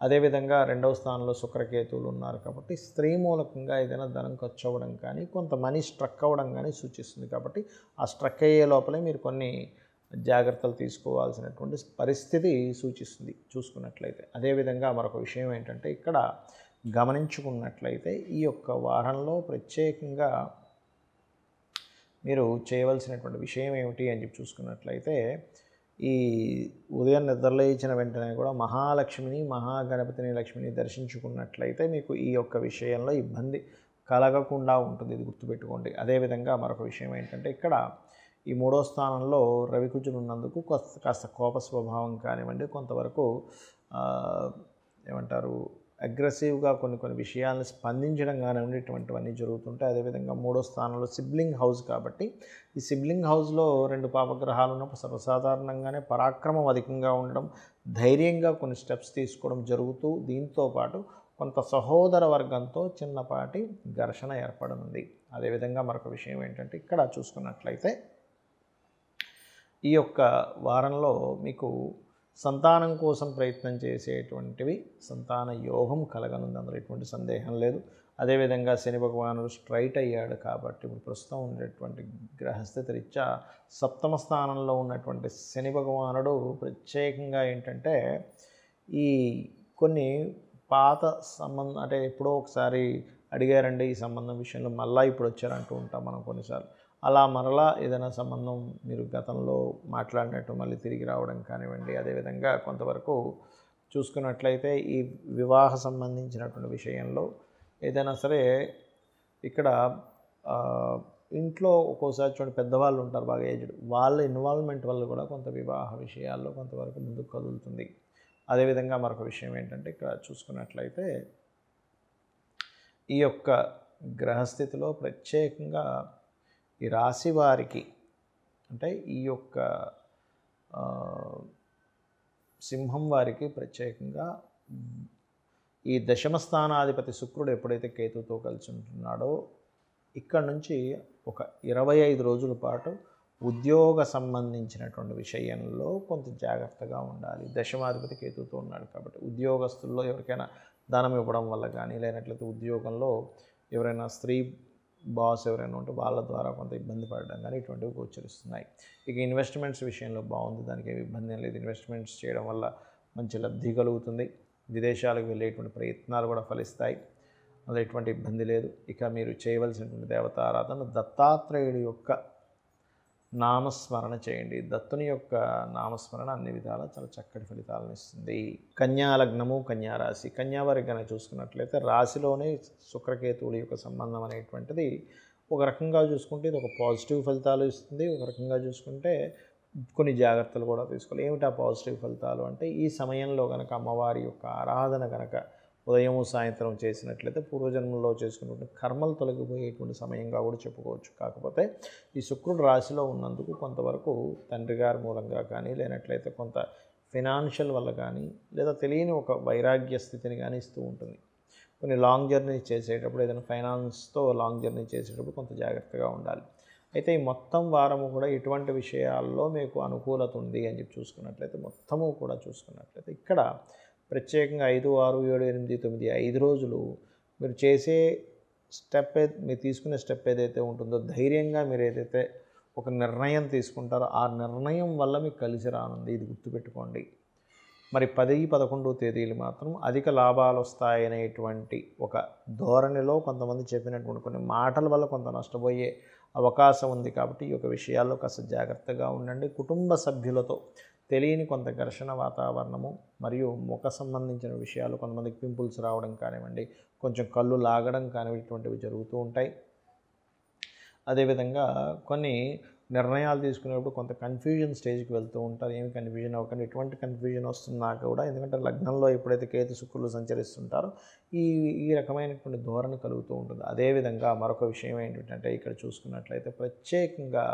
అదేవిధంగా రెండవ స్థానంలో శుక్రకేతువులు ఉన్నారు కాబట్టి స్త్రీ మూలకంగా ఏదైనా ధనం ఖర్చు అవ్వడం కానీ కొంత మనీ స్ట్రక్ అవ్వడం కానీ సూచిస్తుంది కాబట్టి ఆ స్ట్రక్ అయ్యే లోపలే మీరు కొన్ని జాగ్రత్తలు తీసుకోవాల్సినటువంటి పరిస్థితి సూచిస్తుంది చూసుకున్నట్లయితే. అదేవిధంగా మరొక విషయం ఏంటంటే ఇక్కడ గమనించుకున్నట్లయితే ఈ యొక్క వారంలో ప్రత్యేకంగా మీరు చేయవలసినటువంటి విషయం ఏమిటి అని చెప్పి చూసుకున్నట్లయితే ఈ ఉదయం నిద్రలేచిన వెంటనే కూడా మహాలక్ష్మిని మహాగణపతిని లక్ష్మిని దర్శించుకున్నట్లయితే మీకు ఈ యొక్క విషయంలో ఇబ్బంది కలగకుండా ఉంటుంది ఇది గుర్తుపెట్టుకోండి. అదేవిధంగా మరొక విషయం ఏంటంటే ఇక్కడ ఈ మూడో స్థానంలో రవికుజులు ఉన్నందుకు కాస్త కాస్త కోప స్వభావం కానివ్వండి కొంతవరకు ఏమంటారు అగ్రెసివ్గా కొన్ని కొన్ని విషయాలను స్పందించడం కానివ్వండి ఇటువంటివన్నీ జరుగుతుంటాయి. అదేవిధంగా మూడో స్థానంలో సిబ్లింగ్ హౌస్ కాబట్టి ఈ సిబ్లింగ్ హౌస్లో రెండు పాపగ్రహాలు ఉన్నప్పుడు సర్వసాధారణంగానే పరాక్రమం అధికంగా ఉండడం ధైర్యంగా కొన్ని స్టెప్స్ తీసుకోవడం జరుగుతూ దీంతో పాటు కొంత సహోదర వర్గంతో చిన్నపాటి ఘర్షణ ఏర్పడనుంది. అదేవిధంగా మరొక విషయం ఏంటంటే ఇక్కడ చూసుకున్నట్లయితే ఈ యొక్క వారంలో మీకు సంతానం కోసం ప్రయత్నం చేసేటువంటివి సంతాన యోగం కలగనుంది. అందులో ఎటువంటి సందేహం లేదు. అదేవిధంగా శని భగవానుడు స్ట్రైట్ అయ్యాడు కాబట్టి ఇప్పుడు ప్రస్తుతం ఉండేటువంటి గ్రహస్థితి రీత్యా సప్తమ స్థానంలో ఉన్నటువంటి శని భగవానుడు ప్రత్యేకంగా ఏంటంటే ఈ కొన్ని పాత సంబంధం అంటే ఎప్పుడో ఒకసారి అడిగారండి ఈ సంబంధం విషయంలో మళ్ళీ ఇప్పుడు వచ్చారంటూ ఉంటాం మనం కొన్నిసార్లు. అలా మరలా ఏదైనా సంబంధం మీరు గతంలో మాట్లాడినట్టు మళ్ళీ తిరిగి రావడం కానివ్వండి అదేవిధంగా కొంతవరకు చూసుకున్నట్లయితే ఈ వివాహ సంబంధించినటువంటి విషయంలో ఏదైనా సరే ఇక్కడ ఇంట్లో ఒక్కోసారి చూడండి పెద్దవాళ్ళు ఉంటారు బాగా ఏజ్డ్ వాళ్ళ ఇన్వాల్వ్మెంట్ వల్ల కూడా కొంత వివాహ విషయాల్లో కొంతవరకు ముందుకు కదులుతుంది. అదేవిధంగా మరొక విషయం ఏంటంటే ఇక్కడ చూసుకున్నట్లయితే ఈ యొక్క గ్రహస్థితిలో ప్రత్యేకంగా ఈ రాశి వారికి అంటే ఈ యొక్క సింహం వారికి ప్రత్యేకంగా ఈ దశమ స్థానాధిపతి శుక్రుడు ఎప్పుడైతే కేతుతో కలిసి ఉంటున్నాడో ఇక్కడ నుంచి ఒక ఇరవై ఐదు రోజుల పాటు ఉద్యోగ సంబంధించినటువంటి విషయంలో కొంత జాగ్రత్తగా ఉండాలి. దశమాధిపతి కేతుతో ఉన్నాడు కాబట్టి ఉద్యోగస్తుల్లో ఎవరికైనా దానం ఇవ్వడం వల్ల కానీ లేనట్లయితే ఉద్యోగంలో ఎవరైనా స్త్రీ బాస్ ఎవరైనా ఉంటే వాళ్ళ ద్వారా కొంత ఇబ్బంది పడడం కానీ ఇటువంటివి గోచరిస్తున్నాయి. ఇక ఇన్వెస్ట్మెంట్స్ విషయంలో బాగుంది. దానికి ఏమి ఇబ్బంది లేదు. ఇన్వెస్ట్మెంట్స్ చేయడం వల్ల మంచి లబ్ధి కలుగుతుంది. విదేశాలకు వెళ్ళేటువంటి ప్రయత్నాలు కూడా ఫలిస్తాయి. అందులో ఎటువంటి ఇబ్బంది లేదు. ఇక మీరు చేయవలసినటువంటి దేవతారాధన దత్తాత్రేయుడి యొక్క నామస్మరణ చేయండి. దత్తుని యొక్క నామస్మరణ అన్ని విధాలా చాలా చక్కటి ఫలితాలను ఇస్తుంది. కన్యాలగ్నము కన్యారాశి కన్యా కనుక చూసుకున్నట్లయితే రాశిలోనే శుక్రకేతువుల యొక్క సంబంధం అనేటువంటిది ఒక రకంగా చూసుకుంటే ఇది ఒక పాజిటివ్ ఫలితాలు ఇస్తుంది. ఒక రకంగా చూసుకుంటే కొన్ని జాగ్రత్తలు కూడా తీసుకోవాలి. ఏమిటి ఆ పాజిటివ్ ఫలితాలు అంటే ఈ సమయంలో కనుక అమ్మవారి యొక్క ఆరాధన కనుక ఉదయం సాయంత్రం చేసినట్లయితే పూర్వజన్మలో చేసుకున్నటువంటి కర్మలు తొలగిపోయేటువంటి సమయంగా కూడా చెప్పుకోవచ్చు. కాకపోతే ఈ శుక్రుడు రాశిలో ఉన్నందుకు కొంతవరకు తండ్రి గారి మూలంగా కానీ లేనట్లయితే కొంత ఫినాన్షియల్ వల్ల కానీ లేదా తెలియని ఒక వైరాగ్య స్థితిని కానీ ఇస్తూ ఉంటుంది. కొన్ని లాంగ్ జర్నీ చేసేటప్పుడు ఏదైనా ఫైనాన్స్తో లాంగ్ జర్నీ చేసేటప్పుడు కొంత జాగ్రత్తగా ఉండాలి. అయితే ఈ మొత్తం వారము కూడా ఇటువంటి విషయాల్లో మీకు అనుకూలత ఉంది అని చెప్పి చూసుకున్నట్లయితే మొత్తము కూడా చూసుకున్నట్లయితే ఇక్కడ ప్రత్యేకంగా ఐదు ఆరు ఏడు ఎనిమిది తొమ్మిది ఐదు రోజులు మీరు చేసే స్టెప్ ఏ మీరు తీసుకునే స్టెప్ ఏదైతే ఉంటుందో ధైర్యంగా మీరు ఏదైతే ఒక నిర్ణయం తీసుకుంటారో ఆ నిర్ణయం వల్ల మీకు కలిసి రానుంది. ఇది గుర్తుపెట్టుకోండి. మరి పది పదకొండు తేదీలు మాత్రం అధిక లాభాలు వస్తాయనేటువంటి ఒక ధోరణిలో కొంతమంది చెప్పినటువంటి కొన్ని మాటల వల్ల కొంత నష్టపోయే అవకాశం ఉంది కాబట్టి ఈ యొక్క విషయాల్లో కాస్త జాగ్రత్తగా ఉండండి. కుటుంబ సభ్యులతో తెలియని కొంత ఘర్షణ వాతావరణము మరియు ముఖ సంబంధించిన విషయాలు కొంతమందికి పింపుల్స్ రావడం కానివ్వండి కొంచెం కళ్ళు లాగడం కానివ్వండి ఇటువంటివి జరుగుతూ ఉంటాయి. అదేవిధంగా కొన్ని నిర్ణయాలు తీసుకునేప్పుడు కొంత కన్ఫ్యూజన్ స్టేజ్కి వెళ్తూ ఉంటారు. ఏమి కన్ఫ్యూజన్ అవ్వకండి ఎటువంటి కన్ఫ్యూజన్ వస్తున్నా కూడా ఎందుకంటే లగ్నంలో ఎప్పుడైతే కేతు శుక్రులు సంచరిస్తుంటారో ఈ ఈ రకమైనటువంటి ధోరణి కలుగుతూ ఉంటుంది. అదేవిధంగా మరొక విషయం ఏంటంటే ఇక్కడ చూసుకున్నట్లయితే ప్రత్యేకంగా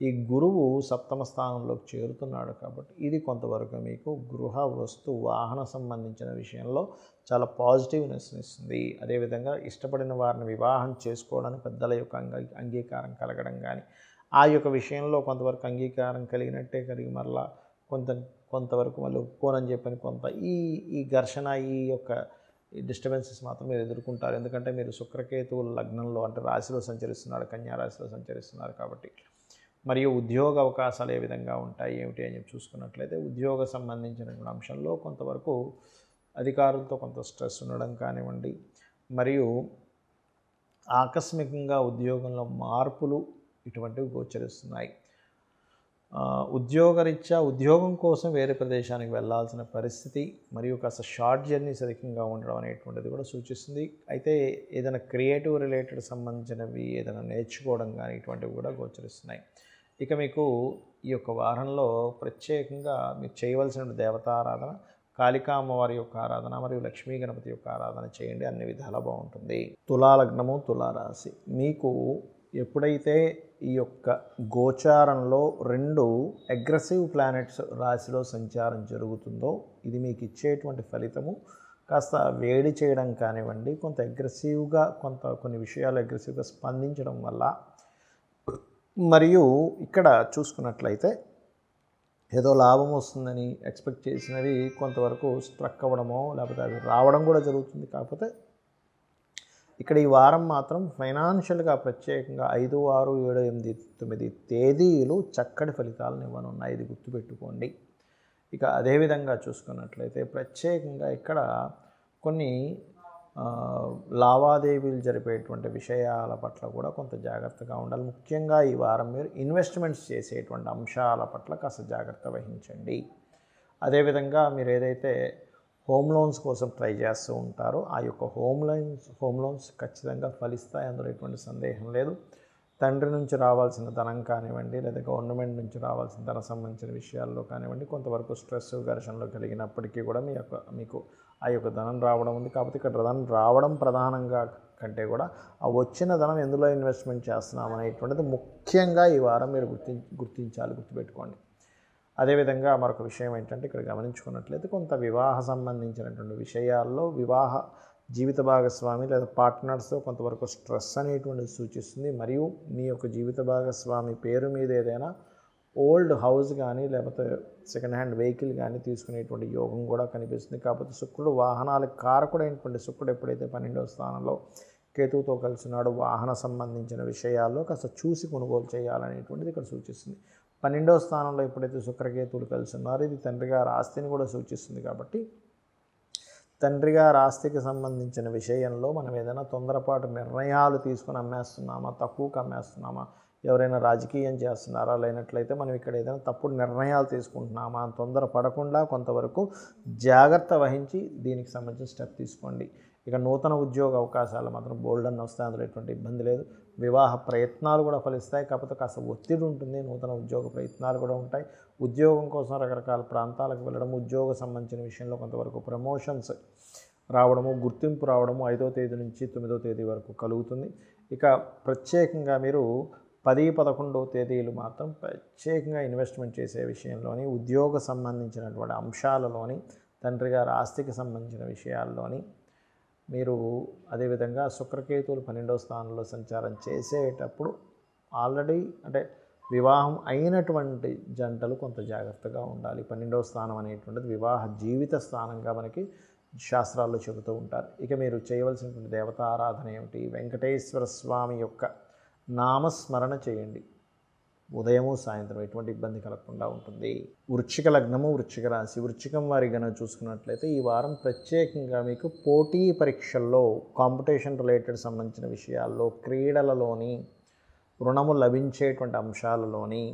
ఈ గురువు సప్తమ స్థానంలోకి చేరుతున్నాడు కాబట్టి ఇది కొంతవరకు మీకు గృహ వస్తు వాహన సంబంధించిన విషయంలో చాలా పాజిటివ్నెస్ ఇస్తుంది. అదేవిధంగా ఇష్టపడిన వారిని వివాహం చేసుకోవడానికి పెద్దల యొక్క అంగీకారం కలగడం కానీ ఆ యొక్క విషయంలో కొంతవరకు అంగీకారం కలిగినట్టే కలిగి మరలా కొంత కొంతవరకు మళ్ళీ ఒప్పుకోనని చెప్పని కొంత ఈ ఈ ఘర్షణ ఈ యొక్క డిస్టర్బెన్సెస్ మాత్రం మీరు ఎదుర్కొంటారు. ఎందుకంటే మీరు శుక్రకేతువుల లగ్నంలో అంటే రాశిలో సంచరిస్తున్నారు కన్యా రాశిలో సంచరిస్తున్నారు కాబట్టి. మరియు ఉద్యోగ అవకాశాలు ఏ విధంగా ఉంటాయి ఏమిటి అని చెప్పి చూసుకున్నట్లయితే ఉద్యోగ సంబంధించినటువంటి అంశంలో కొంతవరకు అధికారులతో కొంత స్ట్రెస్ ఉండడం కానివ్వండి. మరియు ఆకస్మికంగా ఉద్యోగంలో మార్పులు ఇటువంటివి గోచరిస్తున్నాయి. ఉద్యోగరీత్యా ఉద్యోగం కోసం వేరే ప్రదేశానికి వెళ్ళాల్సిన పరిస్థితి మరియు కాస్త షార్ట్ జర్నీస్ అధికంగా ఉండడం అనేటువంటిది కూడా సూచిస్తుంది. అయితే ఏదైనా క్రియేటివ్ రిలేటెడ్ సంబంధించినవి ఏదైనా నేర్చుకోవడం కానీ ఇటువంటివి కూడా గోచరిస్తున్నాయి. ఇక మీకు ఈ యొక్క వారంలో ప్రత్యేకంగా మీరు చేయవలసిన దేవతారాధన కాళికా అమ్మవారి యొక్క ఆరాధన మరియు లక్ష్మీ గణపతి యొక్క ఆరాధన చేయండి. అన్ని విధాలా బాగుంటుంది. తులాలగ్నము తులారాశి. మీకు ఎప్పుడైతే ఈ యొక్క గోచారంలో రెండు అగ్రెసివ్ ప్లానెట్స్ రాశిలో సంచారం జరుగుతుందో ఇది మీకు ఇచ్చేటువంటి ఫలితము. కాస్త వేడి చేయడం కానివ్వండి కొంత అగ్రెసివ్గా కొంత కొన్ని విషయాలు అగ్రెసివ్గా స్పందించడం వల్ల మరియు ఇక్కడ చూసుకున్నట్లయితే ఏదో లాభం వస్తుందని ఎక్స్పెక్ట్ చేసినవి కొంతవరకు స్ట్రక్ అవ్వడమో లేకపోతే అవి రావడం కూడా జరుగుతుంది. కాకపోతే ఇక్కడ ఈ వారం మాత్రం ఫైనాన్షియల్గా ప్రత్యేకంగా ఐదు ఆరు ఏడు ఎనిమిది తొమ్మిది తేదీలు చక్కటి ఫలితాలను ఇవ్వనున్నాయి. ఇది గుర్తుపెట్టుకోండి. ఇక అదేవిధంగా చూసుకున్నట్లయితే ప్రత్యేకంగా ఇక్కడ కొన్ని లావాదేవీలు జరిపేటువంటి విషయాల పట్ల కూడా కొంత జాగ్రత్తగా ఉండాలి. ముఖ్యంగా ఈ వారం మీరు ఇన్వెస్ట్మెంట్స్ చేసేటువంటి అంశాల పట్ల కాస్త జాగ్రత్త వహించండి. అదేవిధంగా మీరు ఏదైతే హోమ్ లోన్స్ కోసం ట్రై చేస్తూ ఉంటారు. ఆ యొక్క హోమ్ లోన్స్ హోమ్ లోన్స్ ఖచ్చితంగా ఫలిస్తాయి. అందులో ఎటువంటి సందేహం లేదు. తండ్రి నుంచి రావాల్సిన ధనం కానివ్వండి లేదా గవర్నమెంట్ నుంచి రావాల్సిన ధన సంబంధించిన విషయాల్లో కానివ్వండి కొంతవరకు స్ట్రెస్ ఘర్షణలు కలిగినప్పటికీ కూడా మీ యొక్క మీకు ఆ యొక్క ధనం రావడం ఉంది. కాబట్టి ఇక్కడ ధనం రావడం ప్రధానంగా కంటే కూడా ఆ వచ్చిన ధనం ఎందులో ఇన్వెస్ట్మెంట్ చేస్తున్నాం అనేటువంటిది ముఖ్యంగా ఈ వారం మీరు గుర్తి గుర్తించాలి గుర్తుపెట్టుకోండి. అదేవిధంగా మరొక విషయం ఏంటంటే ఇక్కడ గమనించుకున్నట్లయితే కొంత వివాహ సంబంధించినటువంటి విషయాల్లో వివాహ జీవిత భాగస్వామి లేదా పార్ట్నర్స్తో కొంతవరకు స్ట్రెస్ అనేటువంటిది సూచిస్తుంది. మరియు మీ యొక్క జీవిత భాగస్వామి పేరు మీద ఏదైనా ఓల్డ్ హౌస్ కానీ లేకపోతే సెకండ్ హ్యాండ్ వెహికల్ కానీ తీసుకునేటువంటి యోగం కూడా కనిపిస్తుంది. కాకపోతే శుక్రుడు వాహనాలకు కారకుడైనటువంటి శుక్రుడు ఎప్పుడైతే పన్నెండవ స్థానంలో కేతువుతో కలిసినాడు వాహన సంబంధించిన విషయాల్లో కాస్త చూసి కొనుగోలు చేయాలనేటువంటిది ఇక్కడ సూచిస్తుంది. పన్నెండవ స్థానంలో ఎప్పుడైతే శుక్రకేతువులు కలిసి ఉన్నారో ఇది తండ్రి గారి ఆస్తిని కూడా సూచిస్తుంది కాబట్టి తండ్రి గారి ఆస్తికి సంబంధించిన విషయంలో మనం ఏదైనా తొందరపాటు నిర్ణయాలు తీసుకుని అమ్మేస్తున్నామా తక్కువకు అమ్మేస్తున్నామా ఎవరైనా రాజకీయం చేస్తున్నారా లేనట్లయితే మనం ఇక్కడ ఏదైనా తప్పుడు నిర్ణయాలు తీసుకుంటున్నామా అని తొందర పడకుండా కొంతవరకు జాగ్రత్త వహించి దీనికి సంబంధించిన స్టెప్ తీసుకోండి. ఇక నూతన ఉద్యోగ అవకాశాలు మాత్రం బోల్డ్ వస్తే వస్తాయి అందులో ఎటువంటి ఇబ్బంది లేదు. వివాహ ప్రయత్నాలు కూడా ఫలిస్తాయి. కాకపోతే కాస్త ఒత్తిడి ఉంటుంది. నూతన ఉద్యోగ ప్రయత్నాలు కూడా ఉంటాయి. ఉద్యోగం కోసం రకరకాల ప్రాంతాలకు వెళ్ళడం ఉద్యోగ సంబంధించిన విషయంలో కొంతవరకు ప్రమోషన్స్ రావడము గుర్తింపు రావడము ఐదో తేదీ నుంచి తొమ్మిదో తేదీ వరకు కలుగుతుంది. ఇక ప్రత్యేకంగా మీరు పది పదకొండో తేదీలు మాత్రం ప్రత్యేకంగా ఇన్వెస్ట్మెంట్ చేసే విషయంలోని ఉద్యోగ సంబంధించినటువంటి అంశాలలోని తండ్రి గారి ఆస్తికి సంబంధించిన విషయాల్లోని మీరు అదేవిధంగా శుక్రకేతువులు పన్నెండవ స్థానంలో సంచారం చేసేటప్పుడు ఆల్రెడీ అంటే వివాహం అయినటువంటి జంటలు కొంత జాగ్రత్తగా ఉండాలి. పన్నెండవ స్థానం అనేటువంటిది వివాహ జీవిత స్థానంగా మనకి శాస్త్రాల్లో చెబుతూ ఉంటారు. ఇక మీరు చేయవలసినటువంటి దేవతారాధన ఏమిటి? వెంకటేశ్వర స్వామి యొక్క నామస్మరణ చేయండి. ఉదయము సాయంత్రం ఎటువంటి ఇబ్బంది కలగకుండా ఉంటుంది. వృచ్చిక లగ్నము వృచ్చిక రాశి వృచ్చికం వారి గనక చూసుకున్నట్లయితే ఈ వారం ప్రత్యేకంగా మీకు పోటీ పరీక్షల్లో కాంపిటీషన్ రిలేటెడ్ సంబంధించిన విషయాల్లో క్రీడలలోని రుణము లభించేటువంటి అంశాలలోని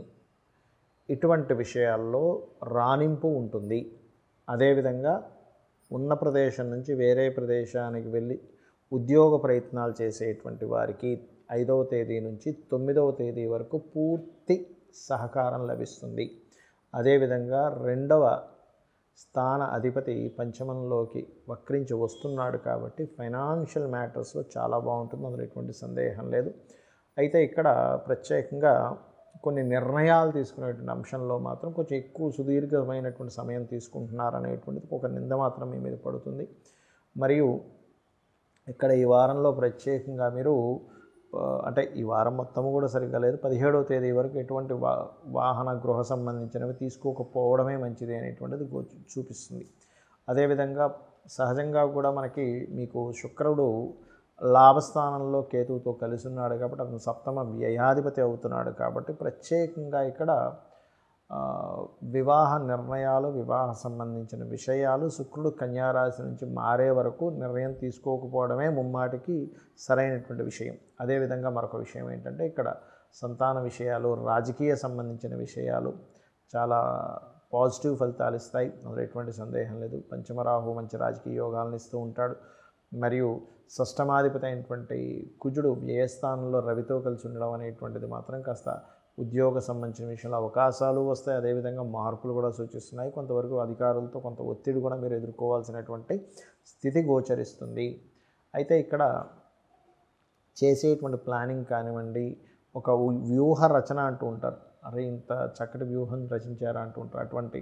ఇటువంటి విషయాల్లో రాణింపు ఉంటుంది. అదేవిధంగా ఉన్న ప్రదేశం నుంచి వేరే ప్రదేశానికి వెళ్ళి ఉద్యోగ ప్రయత్నాలు చేసేటువంటి వారికి ఐదవ తేదీ నుంచి తొమ్మిదవ తేదీ వరకు పూర్తి సహకారం లభిస్తుంది. అదేవిధంగా రెండవ స్థాన అధిపతి పంచమంలోకి వక్రించి వస్తున్నాడు కాబట్టి ఫైనాన్షియల్ మ్యాటర్స్లో చాలా బాగుంటుంది. అందులో ఎటువంటి సందేహం లేదు. అయితే ఇక్కడ ప్రత్యేకంగా కొన్ని నిర్ణయాలు తీసుకునేటువంటి అంశంలో మాత్రం కొంచెం ఎక్కువ సుదీర్ఘమైనటువంటి సమయం తీసుకుంటున్నారనేటువంటిది ఒక నింద మాత్రం మీ మీద పడుతుంది. మరియు ఇక్కడ ఈ వారంలో ప్రత్యేకంగా మీరు అంటే ఈ వారం మొత్తము కూడా సరిగ్గా లేదు. పదిహేడవ తేదీ వరకు ఎటువంటి వా వాహన గృహ సంబంధించినవి తీసుకోకపోవడమే మంచిది అనేటువంటిది చూపిస్తుంది. అదేవిధంగా సహజంగా కూడా మనకి మీకు శుక్రుడు లాభస్థానంలో కేతువుతో కలిసి ఉన్నాడు కాబట్టి అతను సప్తమ వ్యయాధిపతి అవుతున్నాడు కాబట్టి ప్రత్యేకంగా ఇక్కడ వివాహ నిర్ణయాలు వివాహ సంబంధించిన విషయాలు శుక్రుడు కన్యారాశి నుంచి మారే వరకు నిర్ణయం తీసుకోకపోవడమే ముమ్మాటికి సరైనటువంటి విషయం. అదేవిధంగా మరొక విషయం ఏంటంటే ఇక్కడ సంతాన విషయాలు రాజకీయ సంబంధించిన విషయాలు చాలా పాజిటివ్ ఫలితాలు ఇస్తాయి. అందులో ఎటువంటి సందేహం లేదు. పంచమరాహు మంచి రాజకీయ యోగాలను ఇస్తూ ఉంటాడు. మరియు షష్టమాధిపతి అయినటువంటి కుజుడు వ్యయస్థానంలో రవితో కలిసి ఉండడం అనేటువంటిది మాత్రం కాస్త ఉద్యోగ సంబంధించిన విషయంలో అవకాశాలు వస్తాయి. అదేవిధంగా మార్పులు కూడా సూచిస్తున్నాయి. కొంతవరకు అధికారులతో కొంత ఒత్తిడి కూడా మీరు ఎదుర్కోవాల్సినటువంటి స్థితి గోచరిస్తుంది. అయితే ఇక్కడ చేసేటువంటి ప్లానింగ్ కానివ్వండి ఒక వ్యూహ రచన అంటూ ఉంటారు. అరే ఇంత చక్కటి వ్యూహం రచించారా అంటూ ఉంటారు. అటువంటి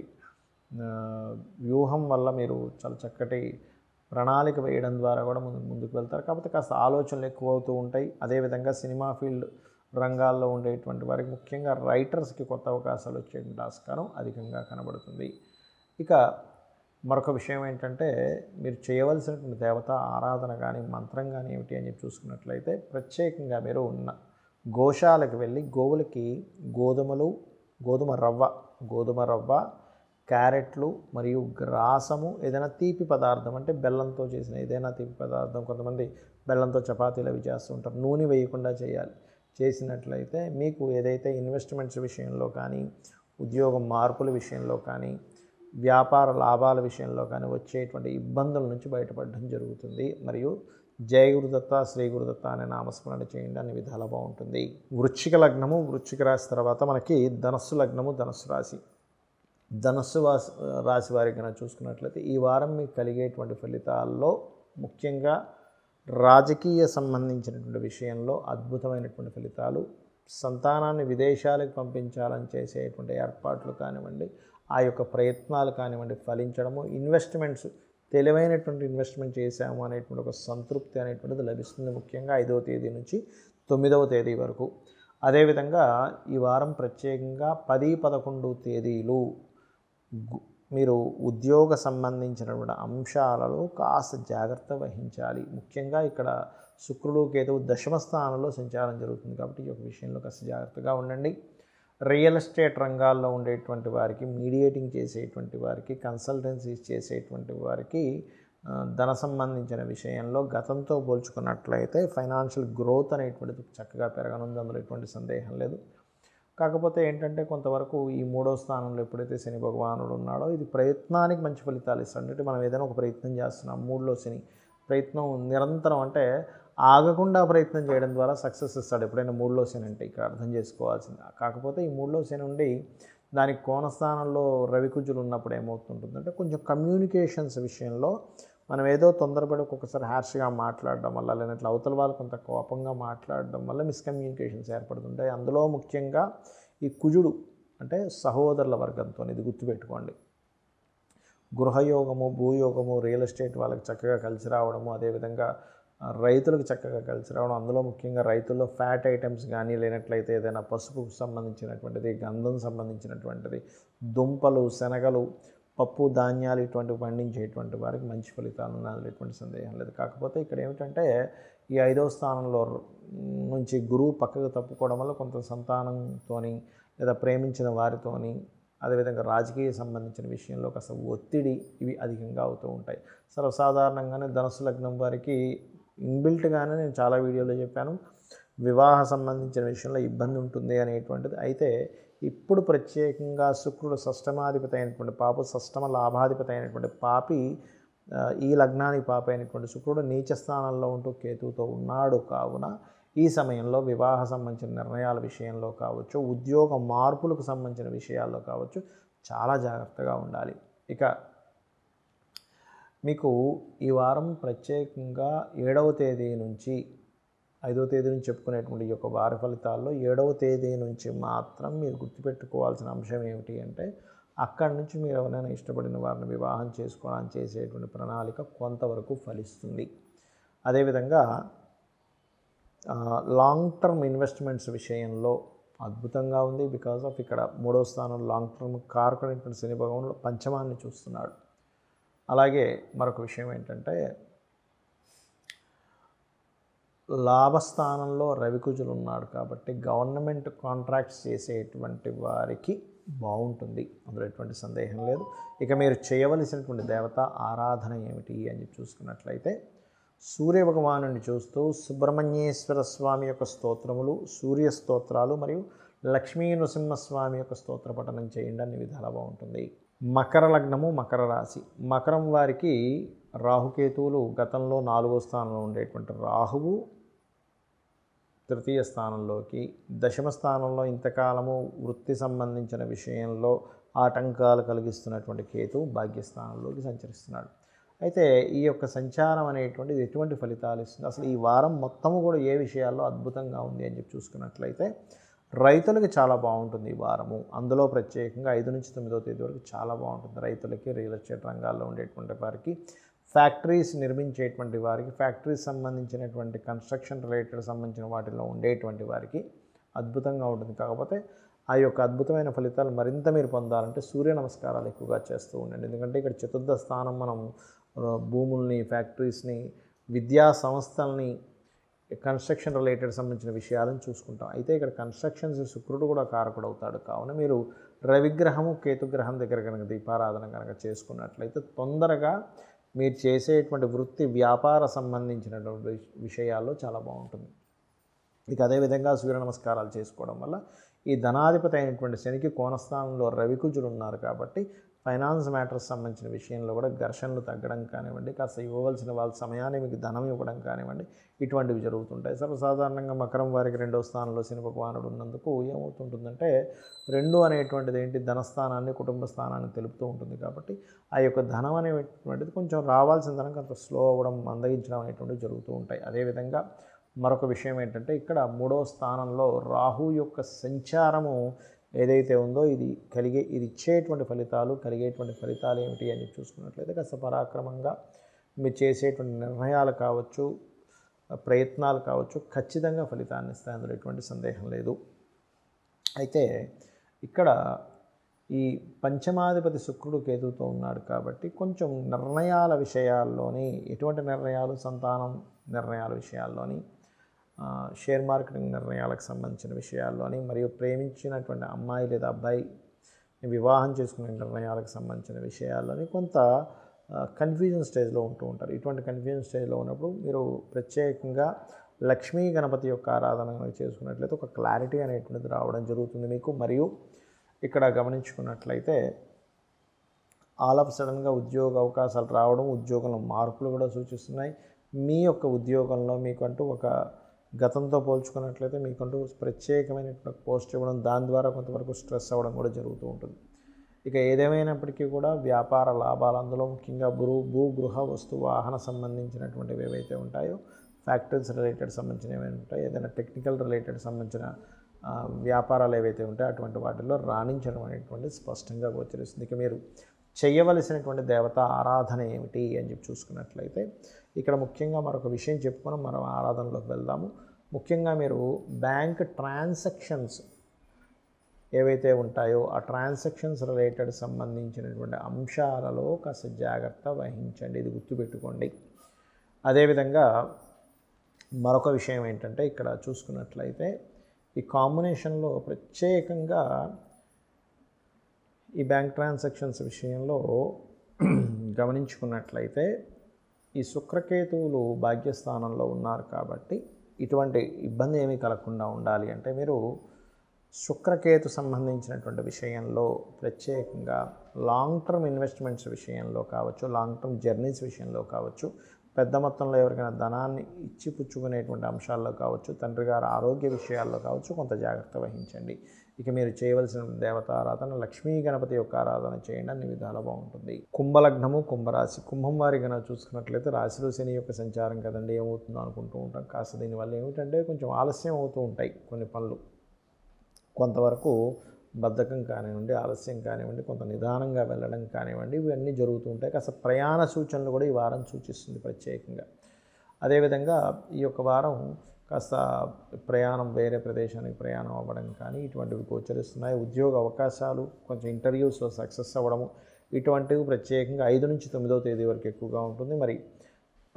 వ్యూహం వల్ల మీరు చాలా చక్కటి ప్రణాళిక వేయడం ద్వారా కూడా ముందు ముందుకు వెళ్తారు. కాకపోతే కాస్త ఆలోచనలు ఎక్కువ అవుతూ ఉంటాయి. అదేవిధంగా సినిమా ఫీల్డ్ రంగాల్లో ఉండేటువంటి వారికి ముఖ్యంగా రైటర్స్కి కొత్త అవకాశాలు వచ్చేటువంటి ఆస్కారం అధికంగా కనబడుతుంది. ఇక మరొక విషయం ఏంటంటే మీరు చేయవలసినటువంటి దేవత ఆరాధన కానీ మంత్రం కానీ ఏమిటి అని చెప్పి చూసుకున్నట్లయితే ప్రత్యేకంగా మీరు ఉన్న గోశాలకు వెళ్ళి గోవులకి గోధుమలు గోధుమ రవ్వ గోధుమ రవ్వ క్యారెట్లు మరియు గ్రాసము ఏదైనా తీపి పదార్థం అంటే బెల్లంతో చేసిన ఏదైనా తీపి పదార్థం కొంతమంది బెల్లంతో చపాతీలు అవి చేస్తూ ఉంటారు. నూనె వేయకుండా చేయాలి. చేసినట్లయితే మీకు ఏదైతే ఇన్వెస్ట్మెంట్స్ విషయంలో కానీ ఉద్యోగం మార్పుల విషయంలో కానీ వ్యాపార లాభాల విషయంలో కానీ వచ్చేటువంటి ఇబ్బందుల నుంచి బయటపడడం జరుగుతుంది. మరియు జయ గురుదత్త శ్రీ గురుదత్త అనే నామస్మరణ చేయండి. అన్ని విధాలు బాగుంటుంది. వృశ్చిక లగ్నము వృశ్చిక రాశి తర్వాత మనకి ధనస్సు లగ్నము ధనస్సు రాశి. ధనస్సు రాశి వారికి కనుక చూసుకున్నట్లయితే ఈ వారం మీకు కలిగేటువంటి ఫలితాల్లో ముఖ్యంగా రాజకీయ సంబంధించినటువంటి విషయంలో అద్భుతమైనటువంటి ఫలితాలు సంతానాన్ని విదేశాలకు పంపించాలని చేసేటువంటి ఏర్పాట్లు కానివ్వండి ఆ యొక్క ప్రయత్నాలు కానివ్వండి ఫలించడము ఇన్వెస్ట్మెంట్స్ తెలివైనటువంటి ఇన్వెస్ట్మెంట్ చేశాము అనేటువంటి ఒక సంతృప్తి అనేటువంటిది లభిస్తుంది ముఖ్యంగా ఐదవ తేదీ నుంచి తొమ్మిదవ తేదీ వరకు. అదేవిధంగా ఈ వారం ప్రత్యేకంగా పది పదకొండు తేదీలు గు- మీరు ఉద్యోగ సంబంధించినటువంటి అంశాలలో కాస్త జాగ్రత్త వహించాలి. ముఖ్యంగా ఇక్కడ శుక్రుడు కేతువు దశమ స్థానంలో సంచారం జరుగుతుంది కాబట్టి ఈ యొక్క విషయంలో కాస్త జాగ్రత్తగా ఉండండి. రియల్ ఎస్టేట్ రంగాల్లో ఉండేటువంటి వారికి మీడియేటింగ్ చేసేటువంటి వారికి కన్సల్టెన్సీస్ చేసేటువంటి వారికి ధన సంబంధించిన విషయంలో గతంతో పోల్చుకున్నట్లయితే ఫైనాన్షియల్ గ్రోత్ అనేటువంటిది చక్కగా పెరగనుంది. అందులో ఎటువంటి సందేహం లేదు. కాకపోతే ఏంటంటే కొంతవరకు ఈ మూడో స్థానంలో ఎప్పుడైతే శని భగవానుడు ఉన్నాడో ఇది ప్రయత్నానికి మంచి ఫలితాలు ఇస్తాడు. అంటే మనం ఏదైనా ఒక ప్రయత్నం చేస్తున్నాం మూడులో శని ప్రయత్నం నిరంతరం అంటే ఆగకుండా ప్రయత్నం చేయడం ద్వారా సక్సెస్ ఇస్తాడు. ఎప్పుడైనా మూడులో శని అంటే ఇక్కడ అర్థం చేసుకోవాల్సింది. కాకపోతే ఈ మూడులో శని ఉండి దానికి కోణస్థానంలో రవికుజులు ఉన్నప్పుడు ఏమవుతుంటుందంటే కొంచెం కమ్యూనికేషన్స్ విషయంలో మనం ఏదో తొందరపడి ఒక్కొక్కసారి హ్యాష్గా మాట్లాడడం వల్ల లేనట్లు అవతల వాళ్ళు కొంత కోపంగా మాట్లాడడం వల్ల మిస్కమ్యూనికేషన్స్ ఏర్పడుతుంటాయి. అందులో ముఖ్యంగా ఈ కుజుడు అంటే సహోదరుల వర్గంతో ఇది గుర్తుపెట్టుకోండి. గృహయోగము భూయోగము రియల్ ఎస్టేట్ వాళ్ళకి చక్కగా కలిసి రావడము అదేవిధంగా రైతులకు చక్కగా కలిసి రావడం అందులో ముఖ్యంగా రైతుల్లో ఫ్యాట్ ఐటమ్స్ కానీ లేనట్లయితే ఏదైనా పసుపుకు సంబంధించినటువంటిది గంధం సంబంధించినటువంటిది దుంపలు శనగలు పప్పు ధాన్యాలు ఇటువంటివి పండించేటువంటి వారికి మంచి ఫలితాలు ఉన్నాయి ఎటువంటి సందేహం లేదు. కాకపోతే ఇక్కడ ఏమిటంటే ఈ ఐదవ స్థానంలో నుంచి గురువు పక్కకు తప్పుకోవడం వల్ల కొంత సంతానంతోని లేదా ప్రేమించిన వారితోని అదేవిధంగా రాజకీయ సంబంధించిన విషయంలో కాస్త ఒత్తిడి ఇవి అధికంగా అవుతూ ఉంటాయి. సర్వసాధారణంగానే ధనుసు లగ్నం వారికి ఇన్బిల్ట్గానే నేను చాలా వీడియోలో చెప్పాను. వివాహ సంబంధించిన విషయంలో ఇబ్బంది ఉంటుంది అనేటువంటిది. అయితే ఇప్పుడు ప్రత్యేకంగా శుక్రుడు షష్టమాధిపతి అయినటువంటి పాపు షష్టమ లాభాధిపతి అయినటువంటి పాపి ఈ లగ్నానికి పాప అయినటువంటి శుక్రుడు నీచ స్థానంలో ఉంటూ కేతువుతో ఉన్నాడు కావున ఈ సమయంలో వివాహ సంబంధించిన నిర్ణయాల విషయంలో కావచ్చు ఉద్యోగ మార్పులకు సంబంధించిన విషయాల్లో కావచ్చు చాలా జాగ్రత్తగా ఉండాలి. ఇక మీకు ఈ వారం ప్రత్యేకంగా ఏడవ తేదీ నుంచి ఐదవ తేదీ నుంచి చెప్పుకునేటువంటి ఈ యొక్క వార ఫలితాల్లో ఏడవ తేదీ నుంచి మాత్రం మీరు గుర్తుపెట్టుకోవాల్సిన అంశం ఏమిటి అంటే అక్కడి నుంచి మీరు ఎవరైనా ఇష్టపడిన వారిని వివాహం చేసుకోవడానికి చేసేటువంటి ప్రణాళిక కొంతవరకు ఫలిస్తుంది. అదేవిధంగా లాంగ్ టర్మ్ ఇన్వెస్ట్మెంట్స్ విషయంలో అద్భుతంగా ఉంది. బికాజ్ ఆఫ్ ఇక్కడ మూడో స్థానం లాంగ్ టర్మ్ కార్పొరేట్ శని భగవంలో పంచమాన్ని చూస్తున్నాడు. అలాగే మరొక విషయం ఏంటంటే లాభస్థానంలో రవికుజులు ఉన్నాడు కాబట్టి గవర్నమెంట్ కాంట్రాక్ట్స్ చేసేటువంటి వారికి బాగుంటుంది. అందులో ఎటువంటి సందేహం లేదు. ఇక మీరు చేయవలసినటువంటి దేవత ఆరాధన ఏమిటి అని చూసుకున్నట్లయితే సూర్య భగవానుని చూస్తూ సుబ్రహ్మణ్యేశ్వర స్వామి యొక్క స్తోత్రములు సూర్య స్తోత్రాలు మరియు లక్ష్మీ నృసింహస్వామి యొక్క స్తోత్ర పఠనం చేయండి. అన్ని విధాలా బాగుంటుంది. మకర లగ్నము మకర రాశి. మకరం వారికి రాహుకేతువులు గతంలో నాలుగో స్థానంలో ఉండేటువంటి రాహువు తృతీయ స్థానంలోకి దశమ స్థానంలో ఇంతకాలము వృత్తి సంబంధించిన విషయంలో ఆటంకాలు కలిగిస్తున్నటువంటి కేతు భాగ్యస్థానంలోకి సంచరిస్తున్నాడు. అయితే ఈ యొక్క సంచారం అనేటువంటిది ఎటువంటి ఫలితాలు ఇస్తుంది? అసలు ఈ వారం మొత్తము కూడా ఏ విషయాల్లో అద్భుతంగా ఉంది అని చెప్పి చూసుకున్నట్లయితే రైతులకి చాలా బాగుంటుంది ఈ వారము. అందులో ప్రత్యేకంగా ఐదు నుంచి తొమ్మిదో తేదీ వరకు చాలా బాగుంటుంది. రైతులకి రియల్ ఎస్టేట్ రంగాల్లో ఉండేటువంటి వారికి ఫ్యాక్టరీస్ నిర్మించేటువంటి వారికి ఫ్యాక్టరీస్ సంబంధించినటువంటి కన్స్ట్రక్షన్ రిలేటెడ్ సంబంధించిన వాటిలో ఉండేటువంటి వారికి అద్భుతంగా ఉంటుంది. కాకపోతే ఆ యొక్క అద్భుతమైన ఫలితాలు మరింత మీరు పొందాలంటే సూర్య నమస్కారాలు ఎక్కువగా చేస్తూ ఉండండి. ఎందుకంటే ఇక్కడ చతుర్థ స్థానం మనం భూముల్ని ఫ్యాక్టరీస్ని విద్యా సంస్థల్ని కన్స్ట్రక్షన్ రిలేటెడ్ సంబంధించిన విషయాలను చూసుకుంటాం. అయితే ఇక్కడ కన్స్ట్రక్షన్స్ శుక్రుడు కూడా కారకుడు అవుతాడు. కావున మీరు రవిగ్రహము కేతుగ్రహం దగ్గర కనుక దీపారాధన కనుక చేసుకున్నట్లయితే తొందరగా మీరు చేసేటువంటి వృత్తి వ్యాపార సంబంధించినటువంటి విషయాల్లో చాలా బాగుంటుంది. ఇక అదేవిధంగా సూర్య నమస్కారాలు చేసుకోవడం వల్ల ఈ ధనాధిపతి అయినటువంటి శనికి కోనస్థానంలో రవికుజులు ఉన్నారు కాబట్టి ఫైనాన్స్ మ్యాటర్స్ సంబంధించిన విషయంలో కూడా ఘర్షణలు తగ్గడం కానివ్వండి కాస్త ఇవ్వవలసిన వాళ్ళ సమయాన్ని మీకు ధనం ఇవ్వడం కానివ్వండి ఇటువంటివి జరుగుతుంటాయి. సర్వసాధారణంగా మకరం వారికి రెండో స్థానంలో శని భగవానుడు ఉన్నందుకు ఏమవుతుంటుందంటే రెండు అనేటువంటిది ఏంటి? ధనస్థానాన్ని కుటుంబ స్థానాన్ని తెలుపుతూ ఉంటుంది కాబట్టి ఆ యొక్క ధనం అనేటువంటిది కొంచెం రావాల్సిన ధనం కొంత స్లో అవ్వడం మందగించడం అనేటువంటివి జరుగుతూ ఉంటాయి. అదేవిధంగా మరొక విషయం ఏంటంటే ఇక్కడ మూడో స్థానంలో రాహు యొక్క సంచారము ఏదైతే ఉందో ఇది కలిగే ఇది ఇచ్చేటువంటి ఫలితాలు కలిగేటువంటి ఫలితాలు ఏమిటి అని చూసుకున్నట్లయితే కాస్త పరాక్రమంగా మీరు చేసేటువంటి నిర్ణయాలు కావచ్చు ప్రయత్నాలు కావచ్చు ఖచ్చితంగా ఫలితాన్ని ఇస్తాయి అందులో ఎటువంటి సందేహం లేదు. అయితే ఇక్కడ ఈ పంచమాధిపతి శుక్రుడు కేతుతో ఉన్నాడు కాబట్టి కొంచెం నిర్ణయాల విషయాల్లోని ఎటువంటి నిర్ణయాలు సంతానం నిర్ణయాల విషయాల్లోని షేర్ మార్కెటింగ్ నిర్ణయాలకు సంబంధించిన విషయాల్లోని మరియు ప్రేమించినటువంటి అమ్మాయి లేదా అబ్బాయి వివాహం చేసుకునే నిర్ణయాలకు సంబంధించిన విషయాల్లోని కొంత కన్ఫ్యూజన్ స్టేజ్లో ఉంటూ ఉంటారు. ఇటువంటి కన్ఫ్యూజన్ స్టేజ్లో ఉన్నప్పుడు మీరు ప్రత్యేకంగా లక్ష్మీ గణపతి యొక్క ఆరాధన చేసుకున్నట్లయితే ఒక క్లారిటీ అనేటువంటిది రావడం జరుగుతుంది మీకు. మరియు ఇక్కడ గమనించుకున్నట్లయితే ఆల్ ఆఫ్ సడన్గా ఉద్యోగ అవకాశాలు రావడం ఉద్యోగంలో మార్పులు కూడా సూచిస్తున్నాయి. మీ యొక్క ఉద్యోగంలో మీకంటూ ఒక గతంతో పోల్చుకున్నట్లయితే మీకంటూ ప్రత్యేకమైనటువంటి పోస్ట్ ఇవ్వడం దాని ద్వారా కొంతవరకు స్ట్రెస్ అవ్వడం కూడా జరుగుతూ ఉంటుంది. ఇక ఏదేమైనప్పటికీ కూడా వ్యాపార లాభాలు అందులో ముఖ్యంగా భూ భూ గృహ వస్తు వాహన సంబంధించినటువంటివి ఏవైతే ఉంటాయో ఫ్యాక్టరీస్ రిలేటెడ్ సంబంధించినవి ఏమైనా ఉంటాయో ఏదైనా టెక్నికల్ రిలేటెడ్ సంబంధించిన వ్యాపారాలు ఏవైతే ఉంటాయో అటువంటి వాటిల్లో రాణించడం అనేటువంటి స్పష్టంగా గోచరిస్తుంది. ఇక మీరు చేయవలసినటువంటి దేవత ఆరాధన ఏమిటి అని చెప్పి చూసుకున్నట్లయితే ఇక్కడ ముఖ్యంగా మరొక విషయం చెప్పుకొని మనం ఆరాధనలోకి వెళ్దాము. ముఖ్యంగా మీరు బ్యాంక్ ట్రాన్సాక్షన్స్ ఏవైతే ఉంటాయో ఆ ట్రాన్సాక్షన్స్ రిలేటెడ్ సంబంధించినటువంటి అంశాలలో కాస్త జాగ్రత్త వహించండి. ఇది గుర్తుపెట్టుకోండి. అదేవిధంగా మరొక విషయం ఏంటంటే ఇక్కడ చూసుకున్నట్లయితే ఈ కాంబినేషన్లో ప్రత్యేకంగా ఈ బ్యాంక్ ట్రాన్సాక్షన్స్ విషయంలో గమనించుకున్నట్లయితే ఈ శుక్రకేతువులు భాగ్యస్థానంలో ఉన్నారు కాబట్టి ఇటువంటి ఇబ్బంది ఏమీ కలగకుండా ఉండాలి అంటే మీరు శుక్రకేతు సంబంధించినటువంటి విషయంలో ప్రత్యేకంగా లాంగ్ టర్మ్ ఇన్వెస్ట్మెంట్స్ విషయంలో కావచ్చు లాంగ్ టర్మ్ జర్నీస్ విషయంలో కావచ్చు పెద్ద మొత్తంలో ఎవరికైనా ధనాన్ని ఇచ్చి పుచ్చుకునేటువంటి అంశాల్లో కావచ్చు తండ్రి గారు ఆరోగ్య విషయాల్లో కావచ్చు కొంత జాగ్రత్త వహించండి. ఇక మీరు చేయవలసిన దేవతారాధన లక్ష్మీ గణపతి యొక్క ఆరాధన చేయండి. అన్ని విధాలు బాగుంటుంది. కుంభలగ్నము కుంభరాశి. కుంభం వారి గణ చూసుకున్నట్లయితే రాశిలో శని యొక్క సంచారం కదండి ఏమవుతుందో అనుకుంటూ ఉంటాం. కాస్త దీనివల్ల ఏమిటంటే కొంచెం ఆలస్యం అవుతూ ఉంటాయి కొన్ని పనులు. కొంతవరకు బద్ధకం కానివ్వండి ఆలస్యం కానివ్వండి కొంత నిదానంగా వెళ్ళడం కానివ్వండి ఇవన్నీ జరుగుతూ ఉంటాయి. కాస్త ప్రయాణ సూచనలు కూడా ఈ వారం సూచిస్తుంది ప్రత్యేకంగా. అదేవిధంగా ఈ యొక్క వారం కాస్త ప్రయాణం వేరే ప్రదేశానికి ప్రయాణం అవ్వడం కానీ ఇటువంటివి గోచరిస్తున్నాయి. ఉద్యోగ అవకాశాలు కొంచెం ఇంటర్వ్యూస్లో సక్సెస్ అవ్వడము ఇటువంటివి ప్రత్యేకంగా ఐదు నుంచి తొమ్మిదో తేదీ వరకు ఎక్కువగా ఉంటుంది. మరి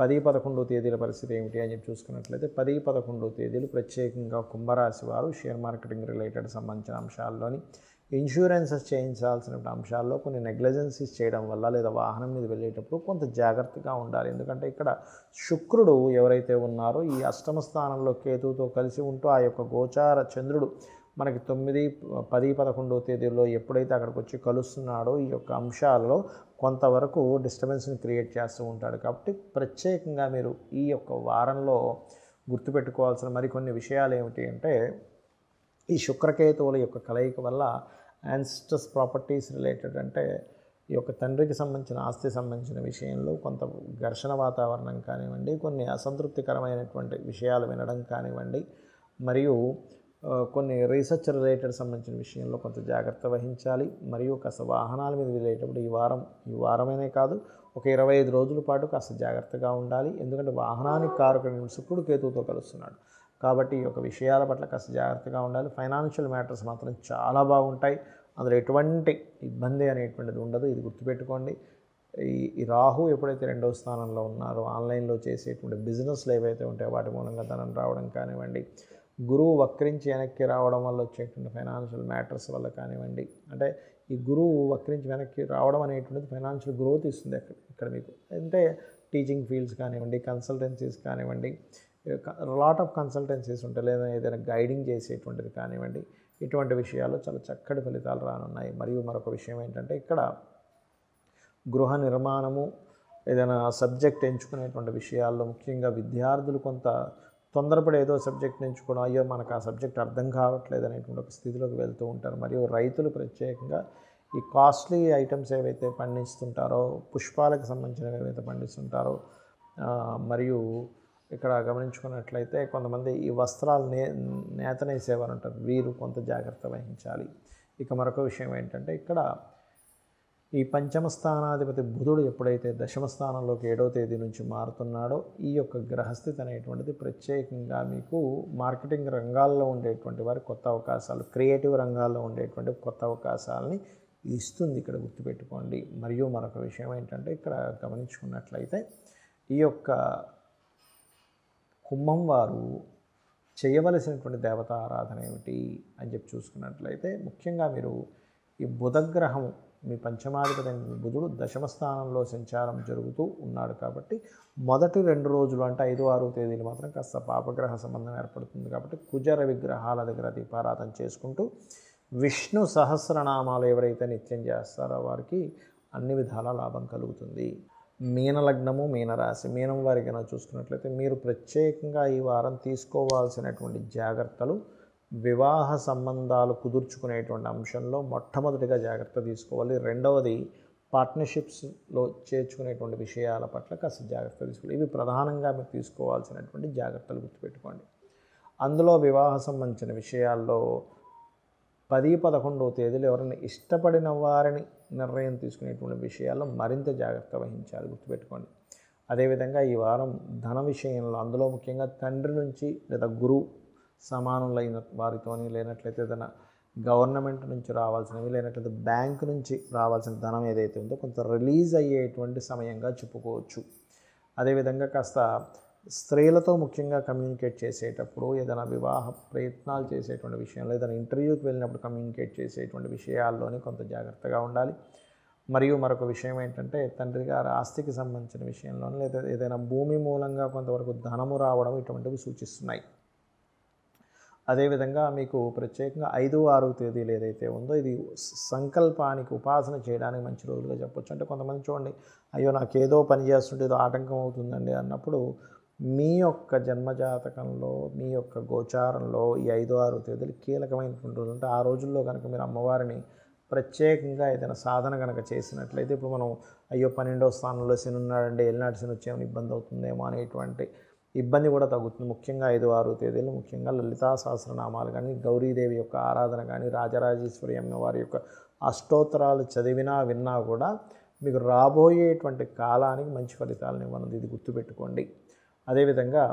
పది పదకొండో తేదీల పరిస్థితి ఏమిటి అని చెప్పి చూసుకున్నట్లయితే పది పదకొండో తేదీలు ప్రత్యేకంగా కుంభరాశి వారు షేర్ మార్కెటింగ్ రిలేటెడ్ సంబంధించిన అంశాల్లోని ఇన్సూరెన్సెస్ చేయించాల్సిన అంశాల్లో కొన్ని నెగ్లెజెన్సీస్ చేయడం వల్ల లేదా వాహనం మీద వెళ్ళేటప్పుడు కొంత జాగ్రత్తగా ఉండాలి. ఎందుకంటే ఇక్కడ శుక్రుడు ఎవరైతే ఉన్నారో ఈ అష్టమ స్థానంలో కేతువుతో కలిసి ఉంటూ ఆ యొక్క గోచార చంద్రుడు మనకి తొమ్మిది పది పదకొండో తేదీల్లో ఎప్పుడైతే అక్కడికి వచ్చి కలుస్తున్నాడో ఈ యొక్క అంశాలలో కొంతవరకు డిస్టర్బెన్స్ని క్రియేట్ చేస్తూ ఉంటాడు. కాబట్టి ప్రత్యేకంగా మీరు ఈ యొక్క వారంలో గుర్తుపెట్టుకోవాల్సిన మరికొన్ని విషయాలు ఏమిటి అంటే ఈ శుక్రకేతువుల యొక్క కలయిక వల్ల యాన్స్టస్ ప్రాపర్టీస్ రిలేటెడ్ అంటే ఈ యొక్క తండ్రికి సంబంధించిన ఆస్తి సంబంధించిన విషయంలో కొంత ఘర్షణ వాతావరణం కానివ్వండి కొన్ని అసంతృప్తికరమైనటువంటి విషయాలు వినడం కానివ్వండి మరియు కొన్ని రీసెర్చ్ రిలేటెడ్ సంబంధించిన విషయంలో కొంత జాగ్రత్త వహించాలి. మరియు కాస్త వాహనాల మీద వెళ్ళేటప్పుడు ఈ వారం ఈ వారమైనే కాదు ఒక ఇరవై ఐదు రోజుల పాటు కాస్త జాగ్రత్తగా ఉండాలి. ఎందుకంటే వాహనానికి కారకుడైన శుక్రుడు కేతువుతో కలుస్తున్నాడు. కాబట్టి ఈ యొక్క విషయాల పట్ల కాస్త జాగ్రత్తగా ఉండాలి. ఫైనాన్షియల్ మ్యాటర్స్ మాత్రం చాలా బాగుంటాయి. అందులో ఎటువంటి ఇబ్బంది అనేటువంటిది ఉండదు. ఇది గుర్తుపెట్టుకోండి. ఈ ఈ రాహు ఎప్పుడైతే రెండవ స్థానంలో ఉన్నారో ఆన్లైన్లో చేసేటువంటి బిజినెస్లు ఏవైతే ఉంటాయో వాటి మూలంగా ధనం రావడం కానివ్వండి గురువు వక్రించి వెనక్కి రావడం వల్ల వచ్చేటువంటి ఫైనాన్షియల్ మ్యాటర్స్ వల్ల కానివ్వండి. అంటే ఈ గురువు వక్రించి వెనక్కి రావడం అనేటువంటిది ఫైనాన్షియల్ గ్రోత్ ఇస్తుంది అక్కడ ఇక్కడ మీకు. అంటే టీచింగ్ ఫీల్డ్స్ కానివ్వండి కన్సల్టెన్సీస్ కానివ్వండి లాట్ ఆఫ్ కన్సల్టెన్సీస్ ఉంటాయి. లేదా ఏదైనా గైడింగ్ చేసేటువంటిది కానివ్వండి. ఇటువంటి విషయాలు చాలా చక్కటి ఫలితాలు రానున్నాయి. మరియు మరొక విషయం ఏంటంటే ఇక్కడ గృహ నిర్మాణము ఏదైనా సబ్జెక్ట్ ఎంచుకునేటువంటి విషయాల్లో ముఖ్యంగా విద్యార్థులు కొంత తొందరపడి ఏదో సబ్జెక్ట్ ఎంచుకోవడం అయ్యో మనకు ఆ సబ్జెక్ట్ అర్థం కావట్లేదు అనేటువంటి ఒక స్థితిలోకి వెళ్తూ ఉంటారు. మరియు రైతులు ప్రత్యేకంగా ఈ కాస్ట్లీ ఐటమ్స్ ఏవైతే పండిస్తుంటారో పుష్పాలకు సంబంధించినవి ఏవైతే పండిస్తుంటారో మరియు ఇక్కడ గమనించుకున్నట్లయితే కొంతమంది ఈ వస్త్రాలు నే నేతనేసేవారు ఉంటారు. వీరు కొంత జాగ్రత్త వహించాలి. ఇక మరొక విషయం ఏంటంటే ఇక్కడ ఈ పంచమ స్థానాధిపతి బుధుడు ఎప్పుడైతే దశమ స్థానంలోకి ఏడవ తేదీ నుంచి మారుతున్నాడో ఈ యొక్క గ్రహస్థితి అనేటువంటిది ప్రత్యేకంగా మీకు మార్కెటింగ్ రంగాల్లో ఉండేటువంటి వారి కొత్త అవకాశాలు క్రియేటివ్ రంగాల్లో ఉండేటువంటి కొత్త అవకాశాలని ఇస్తుంది. ఇక్కడ గుర్తుపెట్టుకోండి. మరియు మరొక విషయం ఏంటంటే ఇక్కడ గమనించుకున్నట్లయితే ఈ యొక్క కుంభం వారు చేయవలసినటువంటి దేవతా ఆరాధన ఏమిటి అని చెప్పి చూసుకున్నట్లయితే ముఖ్యంగా మీరు ఈ బుధగ్రహం మీ పంచమాధిపతి బుధుడు దశమ స్థానంలో సంచారం జరుగుతూ ఉన్నాడు కాబట్టి మొదటి రెండు రోజులు అంటే ఐదు ఆరు తేదీలు మాత్రం కాస్త పాపగ్రహ సంబంధం ఏర్పడుతుంది కాబట్టి కుజర విగ్రహాల దగ్గర దీపారాధన చేసుకుంటూ విష్ణు సహస్రనామాలు ఎవరైతే నిత్యం చేస్తారో వారికి అన్ని విధాల లాభం కలుగుతుంది. మీనలగ్నము మీనరాశి మీనం వారికి చూసుకున్నట్లయితే మీరు ప్రత్యేకంగా ఈ వారం తీసుకోవాల్సినటువంటి జాగ్రత్తలు వివాహ సంబంధాలు కుదుర్చుకునేటువంటి అంశంలో మొట్టమొదటిగా జాగ్రత్త తీసుకోవాలి. రెండవది పార్ట్నర్షిప్స్లో చేర్చుకునేటువంటి విషయాల పట్ల కాస్త జాగ్రత్త తీసుకోవాలి. ఇవి ప్రధానంగా మీరు తీసుకోవాల్సినటువంటి జాగ్రత్తలు గుర్తుపెట్టుకోండి. అందులో వివాహ సంబంధించిన విషయాల్లో పది పదకొండవ తేదీలు ఎవరైనా ఇష్టపడిన వారిని నిర్ణయం తీసుకునేటువంటి విషయాల్లో మరింత జాగ్రత్త వహించాలి గుర్తుపెట్టుకోండి. అదేవిధంగా ఈ వారం ధన విషయంలో అందులో ముఖ్యంగా తండ్రి నుంచి లేదా గురువు సమానులైన వారితోని లేనట్లయితే ఏదైనా గవర్నమెంట్ నుంచి రావాల్సినవి లేనట్లయితే బ్యాంక్ నుంచి రావాల్సిన ధనం ఏదైతే ఉందో కొంత రిలీజ్ అయ్యేటువంటి సమయంగా చెప్పుకోవచ్చు. అదేవిధంగా కాస్త స్త్రీలతో ముఖ్యంగా కమ్యూనికేట్ చేసేటప్పుడు ఏదైనా వివాహ ప్రయత్నాలు చేసేటువంటి విషయంలో ఏదైనా ఇంటర్వ్యూకి వెళ్ళినప్పుడు కమ్యూనికేట్ చేసేటువంటి విషయాల్లోనే కొంత జాగ్రత్తగా ఉండాలి. మరియు మరొక విషయం ఏంటంటే తండ్రి గారి ఆస్తికి సంబంధించిన విషయంలోనే లేదా ఏదైనా భూమి మూలంగా కొంతవరకు ధనము రావడం ఇటువంటివి సూచిస్తున్నాయి. అదేవిధంగా మీకు ప్రత్యేకంగా ఐదు ఆరు తేదీలు ఏదైతే ఉందో ఇది సంకల్పానికి ఉపాసన చేయడానికి మంచి రోజులుగా చెప్పొచ్చు. అంటే కొంతమంది చూడండి అయ్యో నాకు ఏదో పని చేస్తుంటే ఏదో ఆటంకం అవుతుందండి అన్నప్పుడు మీ యొక్క జన్మజాతకంలో మీ యొక్క గోచారంలో ఈ ఐదు ఆరు తేదీలు కీలకమైనటువంటి రోజులు. అంటే ఆ రోజుల్లో కనుక మీరు అమ్మవారిని ప్రత్యేకంగా ఏదైనా సాధన కనుక చేసినట్లయితే ఇప్పుడు మనం అయ్యో పన్నెండో స్థానంలో శని ఉన్నాడండి ఎల్నాటి శని వచ్చేమని ఇబ్బంది అవుతుందేమో అనేటువంటి ఇబ్బంది కూడా తగ్గుతుంది. ముఖ్యంగా ఐదు ఆరు తేదీలు ముఖ్యంగా లలితా సహస్రనామాలు కానీ గౌరీదేవి యొక్క ఆరాధన కానీ రాజరాజేశ్వరి అమ్మవారి యొక్క అష్టోత్తరాలు చదివినా విన్నా కూడా మీకు రాబోయేటువంటి కాలానికి మంచి ఫలితాలను ఇవ్వనుంది. ఇది గుర్తుపెట్టుకోండి. అదేవిధంగా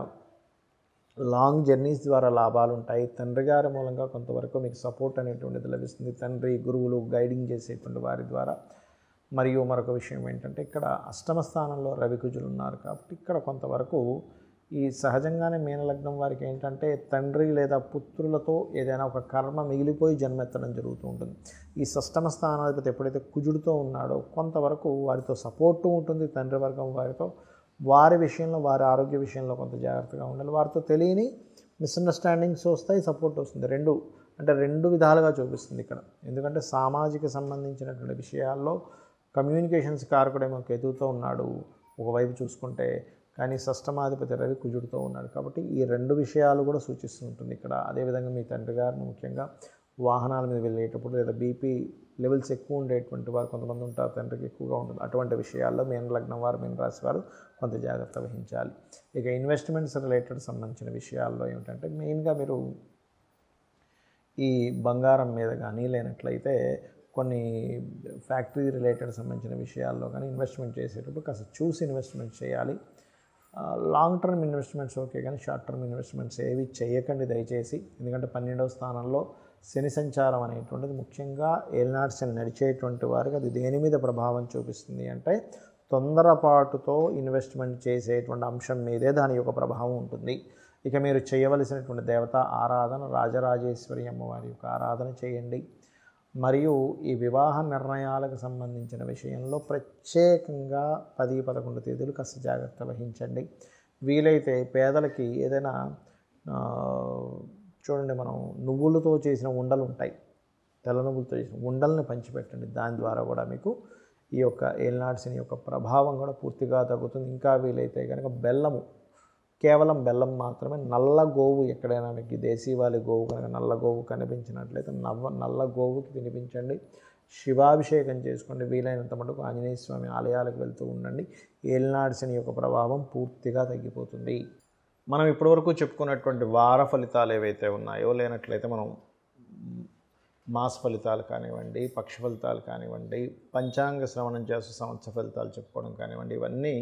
లాంగ్ జర్నీస్ ద్వారా లాభాలు ఉంటాయి. తండ్రి గారి మూలంగా కొంతవరకు మీకు సపోర్ట్ అనేటువంటిది లభిస్తుంది. తండ్రి గురువులు గైడింగ్ చేసేటువంటి వారి ద్వారా. మరియు మరొక విషయం ఏంటంటే ఇక్కడ అష్టమ స్థానంలో రవికుజులు ఉన్నారు కాబట్టి ఇక్కడ కొంతవరకు ఈ సహజంగానే మీనలగ్నం వారికి ఏంటంటే తండ్రి లేదా పుత్రులతో ఏదైనా ఒక కర్మ మిగిలిపోయి జన్మెత్తడం జరుగుతూ ఉంటుంది. ఈ సష్టమ స్థానాధిపతి ఎప్పుడైతే కుజుడితో ఉన్నాడో కొంతవరకు వారితో సపోర్టు ఉంటుంది. తండ్రి వర్గం వారితో వారి విషయంలో వారి ఆరోగ్య విషయంలో కొంత జాగ్రత్తగా ఉండాలి. వారితో తెలియని మిస్అండర్స్టాండింగ్స్ వస్తాయి సపోర్ట్ వస్తుంది. రెండు అంటే రెండు విధాలుగా చూపిస్తుంది ఇక్కడ. ఎందుకంటే సామాజిక సంబంధించినటువంటి విషయాల్లో కమ్యూనికేషన్స్ కారకుడేమో కేతువుతో ఉన్నాడు. ఒకవైపు చూసుకుంటే కానీ షష్టమాధిపతి రవి కుజుడితో ఉన్నాడు కాబట్టి ఈ రెండు విషయాలు కూడా సూచిస్తూ ఉంటుంది ఇక్కడ. అదేవిధంగా మీ తండ్రి గారిని ముఖ్యంగా వాహనాల మీద వెళ్ళేటప్పుడు లేదా బీపీ లెవెల్స్ ఎక్కువ ఉండేటువంటి వారు కొంతమంది ఉంటారు తండ్రికి ఎక్కువగా ఉంటుంది. అటువంటి విషయాల్లో మీన లగ్నం వారు మీన రాశి వారు కొంత జాగ్రత్త వహించాలి. ఇక ఇన్వెస్ట్మెంట్స్ రిలేటెడ్ సంబంధించిన విషయాల్లో ఏమిటంటే మెయిన్గా మీరు ఈ బంగారం మీద కానీ లేనట్లయితే కొన్ని ఫ్యాక్టరీ రిలేటెడ్ సంబంధించిన విషయాల్లో కానీ ఇన్వెస్ట్మెంట్ చేసేటప్పుడు కాస్త చూసి ఇన్వెస్ట్మెంట్ చేయాలి. లాంగ్ టర్మ్ ఇన్వెస్ట్మెంట్స్ ఓకే కానీ షార్ట్ టర్మ్ ఇన్వెస్ట్మెంట్స్ ఏవి చేయకండి దయచేసి. ఎందుకంటే పన్నెండవ స్థానంలో శని సంచారం అనేటువంటిది ముఖ్యంగా ఏలినాటి శని నడిచేటువంటి వారికి అది దేని మీద ప్రభావం చూపిస్తుంది అంటే తొందరపాటుతో ఇన్వెస్ట్మెంట్ చేసేటువంటి అంశం మీదే దాని యొక్క ప్రభావం ఉంటుంది. ఇక మీరు చేయవలసినటువంటి దేవత ఆరాధన రాజరాజేశ్వరి అమ్మవారి యొక్క ఆరాధన చేయండి. మరియు ఈ వివాహ నిర్ణయాలకు సంబంధించిన విషయంలో ప్రత్యేకంగా పది పదకొండు తేదీలు కాస్త జాగ్రత్త వహించండి. వీలైతే పేదలకి ఏదైనా చూడండి మనం నువ్వులతో చేసిన ఉండలు ఉంటాయి. తెల్ల నువ్వులతో చేసిన ఉండల్ని పంచిపెట్టండి. దాని ద్వారా కూడా మీకు ఈ యొక్క ఏల్నాడ్సిన్ యొక్క ప్రభావం కూడా పూర్తిగా తగ్గుతుంది. ఇంకా వీలైతే కనుక బెల్లము కేవలం బెల్లం మాత్రమే నల్ల గోవు ఎక్కడైనా మీకు దేశీవాలి గోవు కనుక నల్ల గోవు కనిపించినట్లయితే నవ్వ నల్ల గోవుకి తినిపించండి శివాభిషేకం చేసుకోండి. వీలైనంత మటుకు ఆంజనేయ స్వామి ఆలయాలకు వెళ్తూ ఉండండి. ఏలినాడ్సిని యొక్క ప్రభావం పూర్తిగా తగ్గిపోతుంది. మనం ఇప్పటివరకు చెప్పుకున్నటువంటి వార ఫలితాలు ఏవైతే ఉన్నాయో లేనట్లయితే మనం మాస ఫలితాలు కానివ్వండి పక్ష ఫలితాలు కానివ్వండి పంచాంగ శ్రవణం చేసే సంవత్సర ఫలితాలు చెప్పుకోవడం కానివ్వండి ఇవన్నీ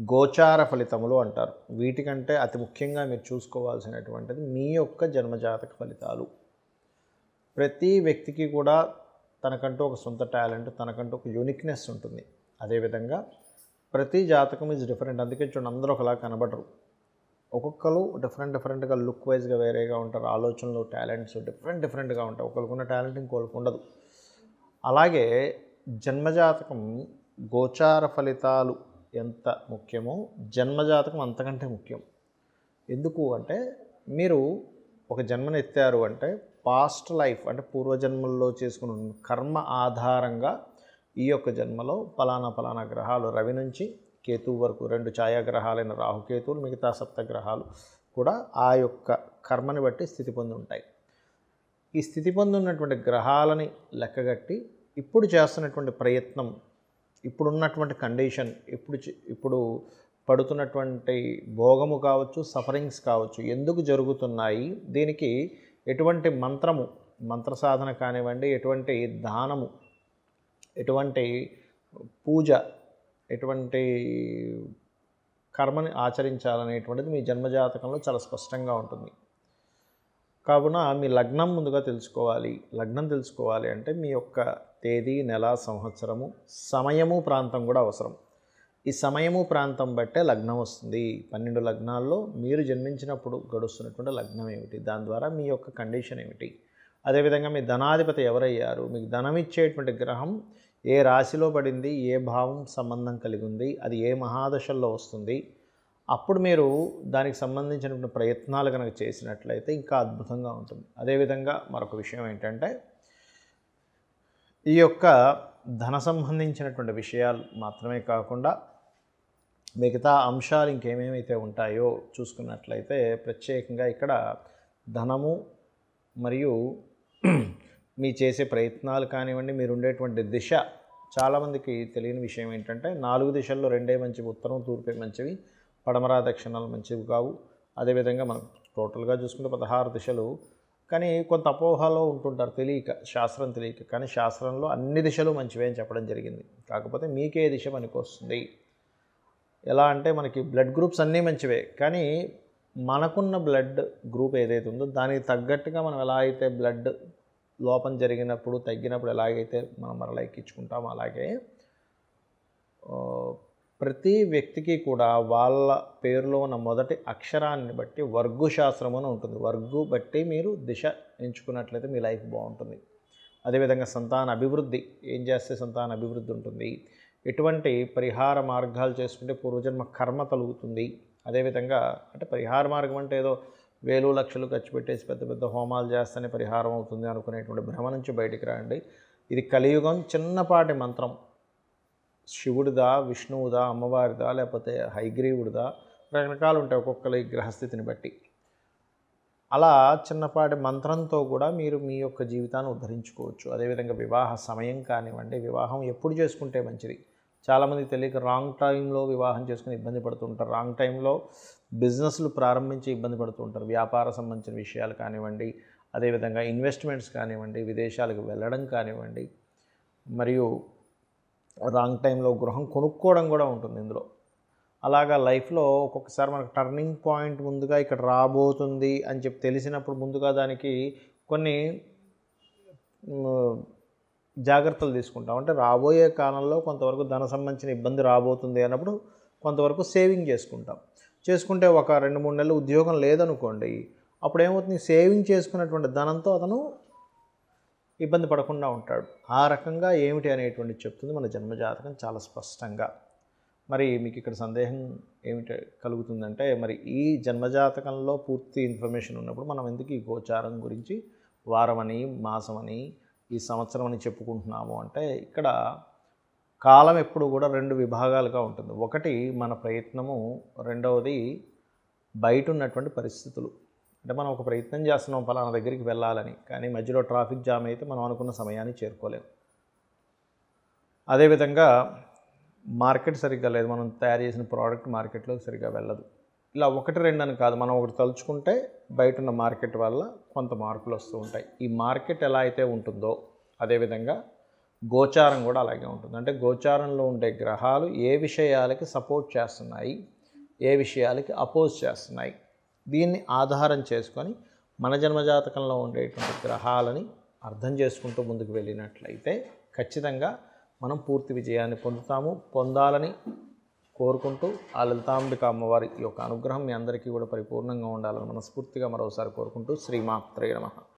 గోచార ఫలితములు అంటారు. వీటికంటే అతి ముఖ్యంగా మీరు చూసుకోవాల్సినటువంటిది మీ యొక్క జన్మజాతక ఫలితాలు. ప్రతి వ్యక్తికి కూడా తనకంటూ ఒక సొంత టాలెంట్ తనకంటూ ఒక యూనిక్నెస్ ఉంటుంది. అదేవిధంగా ప్రతి జాతకం ఈజ్ డిఫరెంట్ అందుకే చూడండి అందరూ ఒకలా కనబడరు. ఒక్కొక్కరు డిఫరెంట్ డిఫరెంట్గా లుక్ వైజ్గా వేరేగా ఉంటారు. ఆలోచనలు టాలెంట్స్ డిఫరెంట్ డిఫరెంట్గా ఉంటాయి. ఒకరికున్న టాలెంట్ ఇంకొకరికి ఉండదు. అలాగే జన్మజాతకం గోచార ఫలితాలు ఎంత ముఖ్యమో జన్మజాతకం అంతకంటే ముఖ్యం. ఎందుకు అంటే మీరు ఒక జన్మను ఎత్తారు అంటే పాస్ట్ లైఫ్ అంటే పూర్వజన్మల్లో చేసుకున్న కర్మ ఆధారంగా ఈ యొక్క జన్మలో ఫలానా ఫలానా గ్రహాలు రవి నుంచి కేతువు వరకు రెండు ఛాయాగ్రహాలైన రాహుకేతువులు మిగతా సప్తగ్రహాలు కూడా ఆ యొక్క కర్మని బట్టి స్థితి పొంది ఉంటాయి. ఈ స్థితి పొంది ఉన్నటువంటి గ్రహాలని లెక్కగట్టి ఇప్పుడు చేస్తున్నటువంటి ప్రయత్నం ఇప్పుడున్నటువంటి కండిషన్ ఇప్పుడు ఇప్పుడు పడుతున్నటువంటి భోగము కావచ్చు సఫరింగ్స్ కావచ్చు ఎందుకు జరుగుతున్నాయి? దీనికి ఎటువంటి మంత్రము మంత్ర సాధన కానివ్వండి ఎటువంటి దానము ఎటువంటి పూజ ఎటువంటి కర్మని ఆచరించాలనేటువంటిది మీ జన్మజాతకంలో చాలా స్పష్టంగా ఉంటుంది. కావున మీ లగ్నం ముందుగా తెలుసుకోవాలి. లగ్నం తెలుసుకోవాలి అంటే మీ యొక్క తేదీ నెల సంవత్సరము సమయము ప్రాంతం కూడా అవసరం. ఈ సమయము ప్రాంతం బట్టే లగ్నం వస్తుంది. పన్నెండు లగ్నాల్లో మీరు జన్మించినప్పుడు గడుస్తున్నటువంటి లగ్నం ఏమిటి? దాని ద్వారా మీ యొక్క కండిషన్ ఏమిటి? అదేవిధంగా మీ ధనాధిపతి ఎవరయ్యారు? మీకు ధనం ఇచ్చేటువంటి గ్రహం ఏ రాశిలో పడింది? ఏ భావం సంబంధం కలిగి ఉంది? అది ఏ మహాదశల్లో వస్తుంది? అప్పుడు మీరు దానికి సంబంధించినటువంటి ప్రయత్నాలు కనుక చేసినట్లయితే ఇంకా అద్భుతంగా ఉంటుంది. అదేవిధంగా మరొక విషయం ఏంటంటే ఈ యొక్క ధన సంబంధించినటువంటి విషయాలు మాత్రమే కాకుండా మిగతా అంశాలు ఇంకేమేమైతే ఉంటాయో చూసుకున్నట్లయితే ప్రత్యేకంగా ఇక్కడ ధనము మరియు మీ చేసే ప్రయత్నాలు కానివ్వండి మీరు ఉండేటువంటి దిశ చాలామందికి తెలియని విషయం ఏంటంటే నాలుగు దిశల్లో రెండే మంచివి ఉత్తరం తూర్పే మంచివి పడమరా దక్షిణాలు మంచివి కావు. అదేవిధంగా మనం టోటల్గా చూసుకుంటే పదహారు దిశలు కానీ కొంత అపోహలో ఉంటుంటారు తెలియక శాస్త్రం తెలియక. కానీ శాస్త్రంలో అన్ని దిశలు మంచివే అని చెప్పడం జరిగింది. కాకపోతే మీకే దిశ పనికొస్తుంది. ఎలా అంటే మనకి బ్లడ్ గ్రూప్స్ అన్నీ మంచివే. కానీ మనకున్న బ్లడ్ గ్రూప్ ఏదైతే ఉందో దానికి తగ్గట్టుగా మనం ఎలా అయితే బ్లడ్ లోపం జరిగినప్పుడు తగ్గినప్పుడు ఎలాగైతే మనం మరలా ఎక్కించుకుంటామో అలాగే ప్రతి వ్యక్తికి కూడా వాళ్ళ పేరులో ఉన్న మొదటి అక్షరాన్ని బట్టి వర్గు శాస్త్రం అని ఉంటుంది. వర్గు బట్టి మీరు దిశ ఎంచుకున్నట్లయితే మీ లైఫ్ బాగుంటుంది. అదేవిధంగా సంతాన అభివృద్ధి ఏం చేస్తే సంతాన అభివృద్ధి ఉంటుంది? ఎటువంటి పరిహార మార్గాలు చేసుకుంటే పూర్వజన్మ కర్మ కలుగుతుంది అదేవిధంగా అంటే పరిహార మార్గం అంటే ఏదో వేలు లక్షలు ఖర్చు పెట్టేసి పెద్ద పెద్ద హోమాలు చేస్తేనే పరిహారం అవుతుంది అనుకునేటువంటి భ్రమ నుంచి బయటికి రాండి. ఇది కలియుగం చిన్నపాటి మంత్రం. శివుడిదా విష్ణువుదా అమ్మవారిదా లేకపోతే హైగ్రీవుడిదా రకరకాలు ఉంటాయి ఒక్కొక్కరి గ్రహస్థితిని బట్టి. అలా చిన్నపాటి మంత్రంతో కూడా మీరు మీ యొక్క జీవితాన్ని ఉద్ధరించుకోవచ్చు. అదేవిధంగా వివాహ సమయం కానివ్వండి వివాహం ఎప్పుడు చేసుకుంటే మంచిది? చాలామంది తెలియక రాంగ్ టైంలో వివాహం చేసుకుని ఇబ్బంది పడుతుంటారు రాంగ్ టైంలో బిజినెస్లు ప్రారంభించి ఇబ్బంది పడుతుంటారు వ్యాపార సంబంధించిన విషయాలు కానివ్వండి అదేవిధంగా ఇన్వెస్ట్మెంట్స్ కానివ్వండి విదేశాలకు వెళ్ళడం కానివ్వండి మరియు రాంగ్ టైంలో గృహం కొనుక్కోవడం కూడా ఉంటుంది ఇందులో. అలాగా లైఫ్లో ఒక్కొక్కసారి మనకు టర్నింగ్ పాయింట్ ముందుగా ఇక్కడ రాబోతుంది అని చెప్పి తెలిసినప్పుడు ముందుగా దానికి కొన్ని జాగ్రత్తలు తీసుకుంటాం. అంటే రాబోయే కాలంలో కొంతవరకు ధన సంబంధించిన ఇబ్బంది రాబోతుంది అన్నప్పుడు కొంతవరకు సేవింగ్ చేసుకుంటాం. చేసుకుంటే ఒక రెండు మూడు నెలలు ఉద్యోగం లేదనుకోండి అప్పుడు ఏమవుతుంది సేవింగ్ చేసుకున్నటువంటి ధనంతో అతను ఇబ్బంది పడకుండా ఉంటాడు. ఆ రకంగా ఏమిటి అనేటువంటి చెప్తుంది మన జన్మజాతకం చాలా స్పష్టంగా. మరి మీకు ఇక్కడ సందేహం ఏమిటి కలుగుతుందంటే మరి ఈ జన్మజాతకంలో పూర్తి ఇన్ఫర్మేషన్ ఉన్నప్పుడు మనం ఎందుకు ఈ గోచారం గురించి వారమని మాసమని ఈ సంవత్సరం అని చెప్పుకుంటున్నాము అంటే ఇక్కడ కాలం ఎప్పుడు కూడా రెండు విభాగాలుగా ఉంటుంది. ఒకటి మన ప్రయత్నము రెండవది బయట ఉన్నటువంటి పరిస్థితులు. అంటే మనం ఒక ప్రయత్నం చేస్తున్నాం పలానా దగ్గరికి వెళ్ళాలని కానీ మధ్యలో ట్రాఫిక్ జామ్ అయితే మనం అనుకున్న సమయాన్ని చేరుకోలేము అదేవిధంగా మార్కెట్ సరిగ్గా లేదు మనం తయారు చేసిన ప్రోడక్ట్ మార్కెట్లో సరిగ్గా వెళ్ళదు. ఇలా ఒకటి రెండు అని కాదు మనం ఒకటి తలుచుకుంటే బయట ఉన్న మార్కెట్ వల్ల కొంత మార్పులు వస్తూ ఉంటాయి. ఈ మార్కెట్ ఎలా అయితే ఉంటుందో అదేవిధంగా గోచారం కూడా అలాగే ఉంటుంది. అంటే గోచారంలో ఉండే గ్రహాలు ఏ విషయాలకి సపోర్ట్ చేస్తున్నాయి ఏ విషయాలకి అపోజ్ చేస్తున్నాయి దీన్ని ఆధారం చేసుకొని మన జన్మజాతకంలో ఉండేటువంటి గ్రహాలని అర్థం చేసుకుంటూ ముందుకు వెళ్ళినట్లయితే ఖచ్చితంగా మనం పూర్తి విజయాన్ని పొందుతాము. పొందాలని కోరుకుంటూ ఆ లలితాంబిక అమ్మవారి యొక్క అనుగ్రహం మీ అందరికీ కూడా పరిపూర్ణంగా ఉండాలని మనస్ఫూర్తిగా మరోసారి కోరుకుంటూ శ్రీమాత్రే నమ.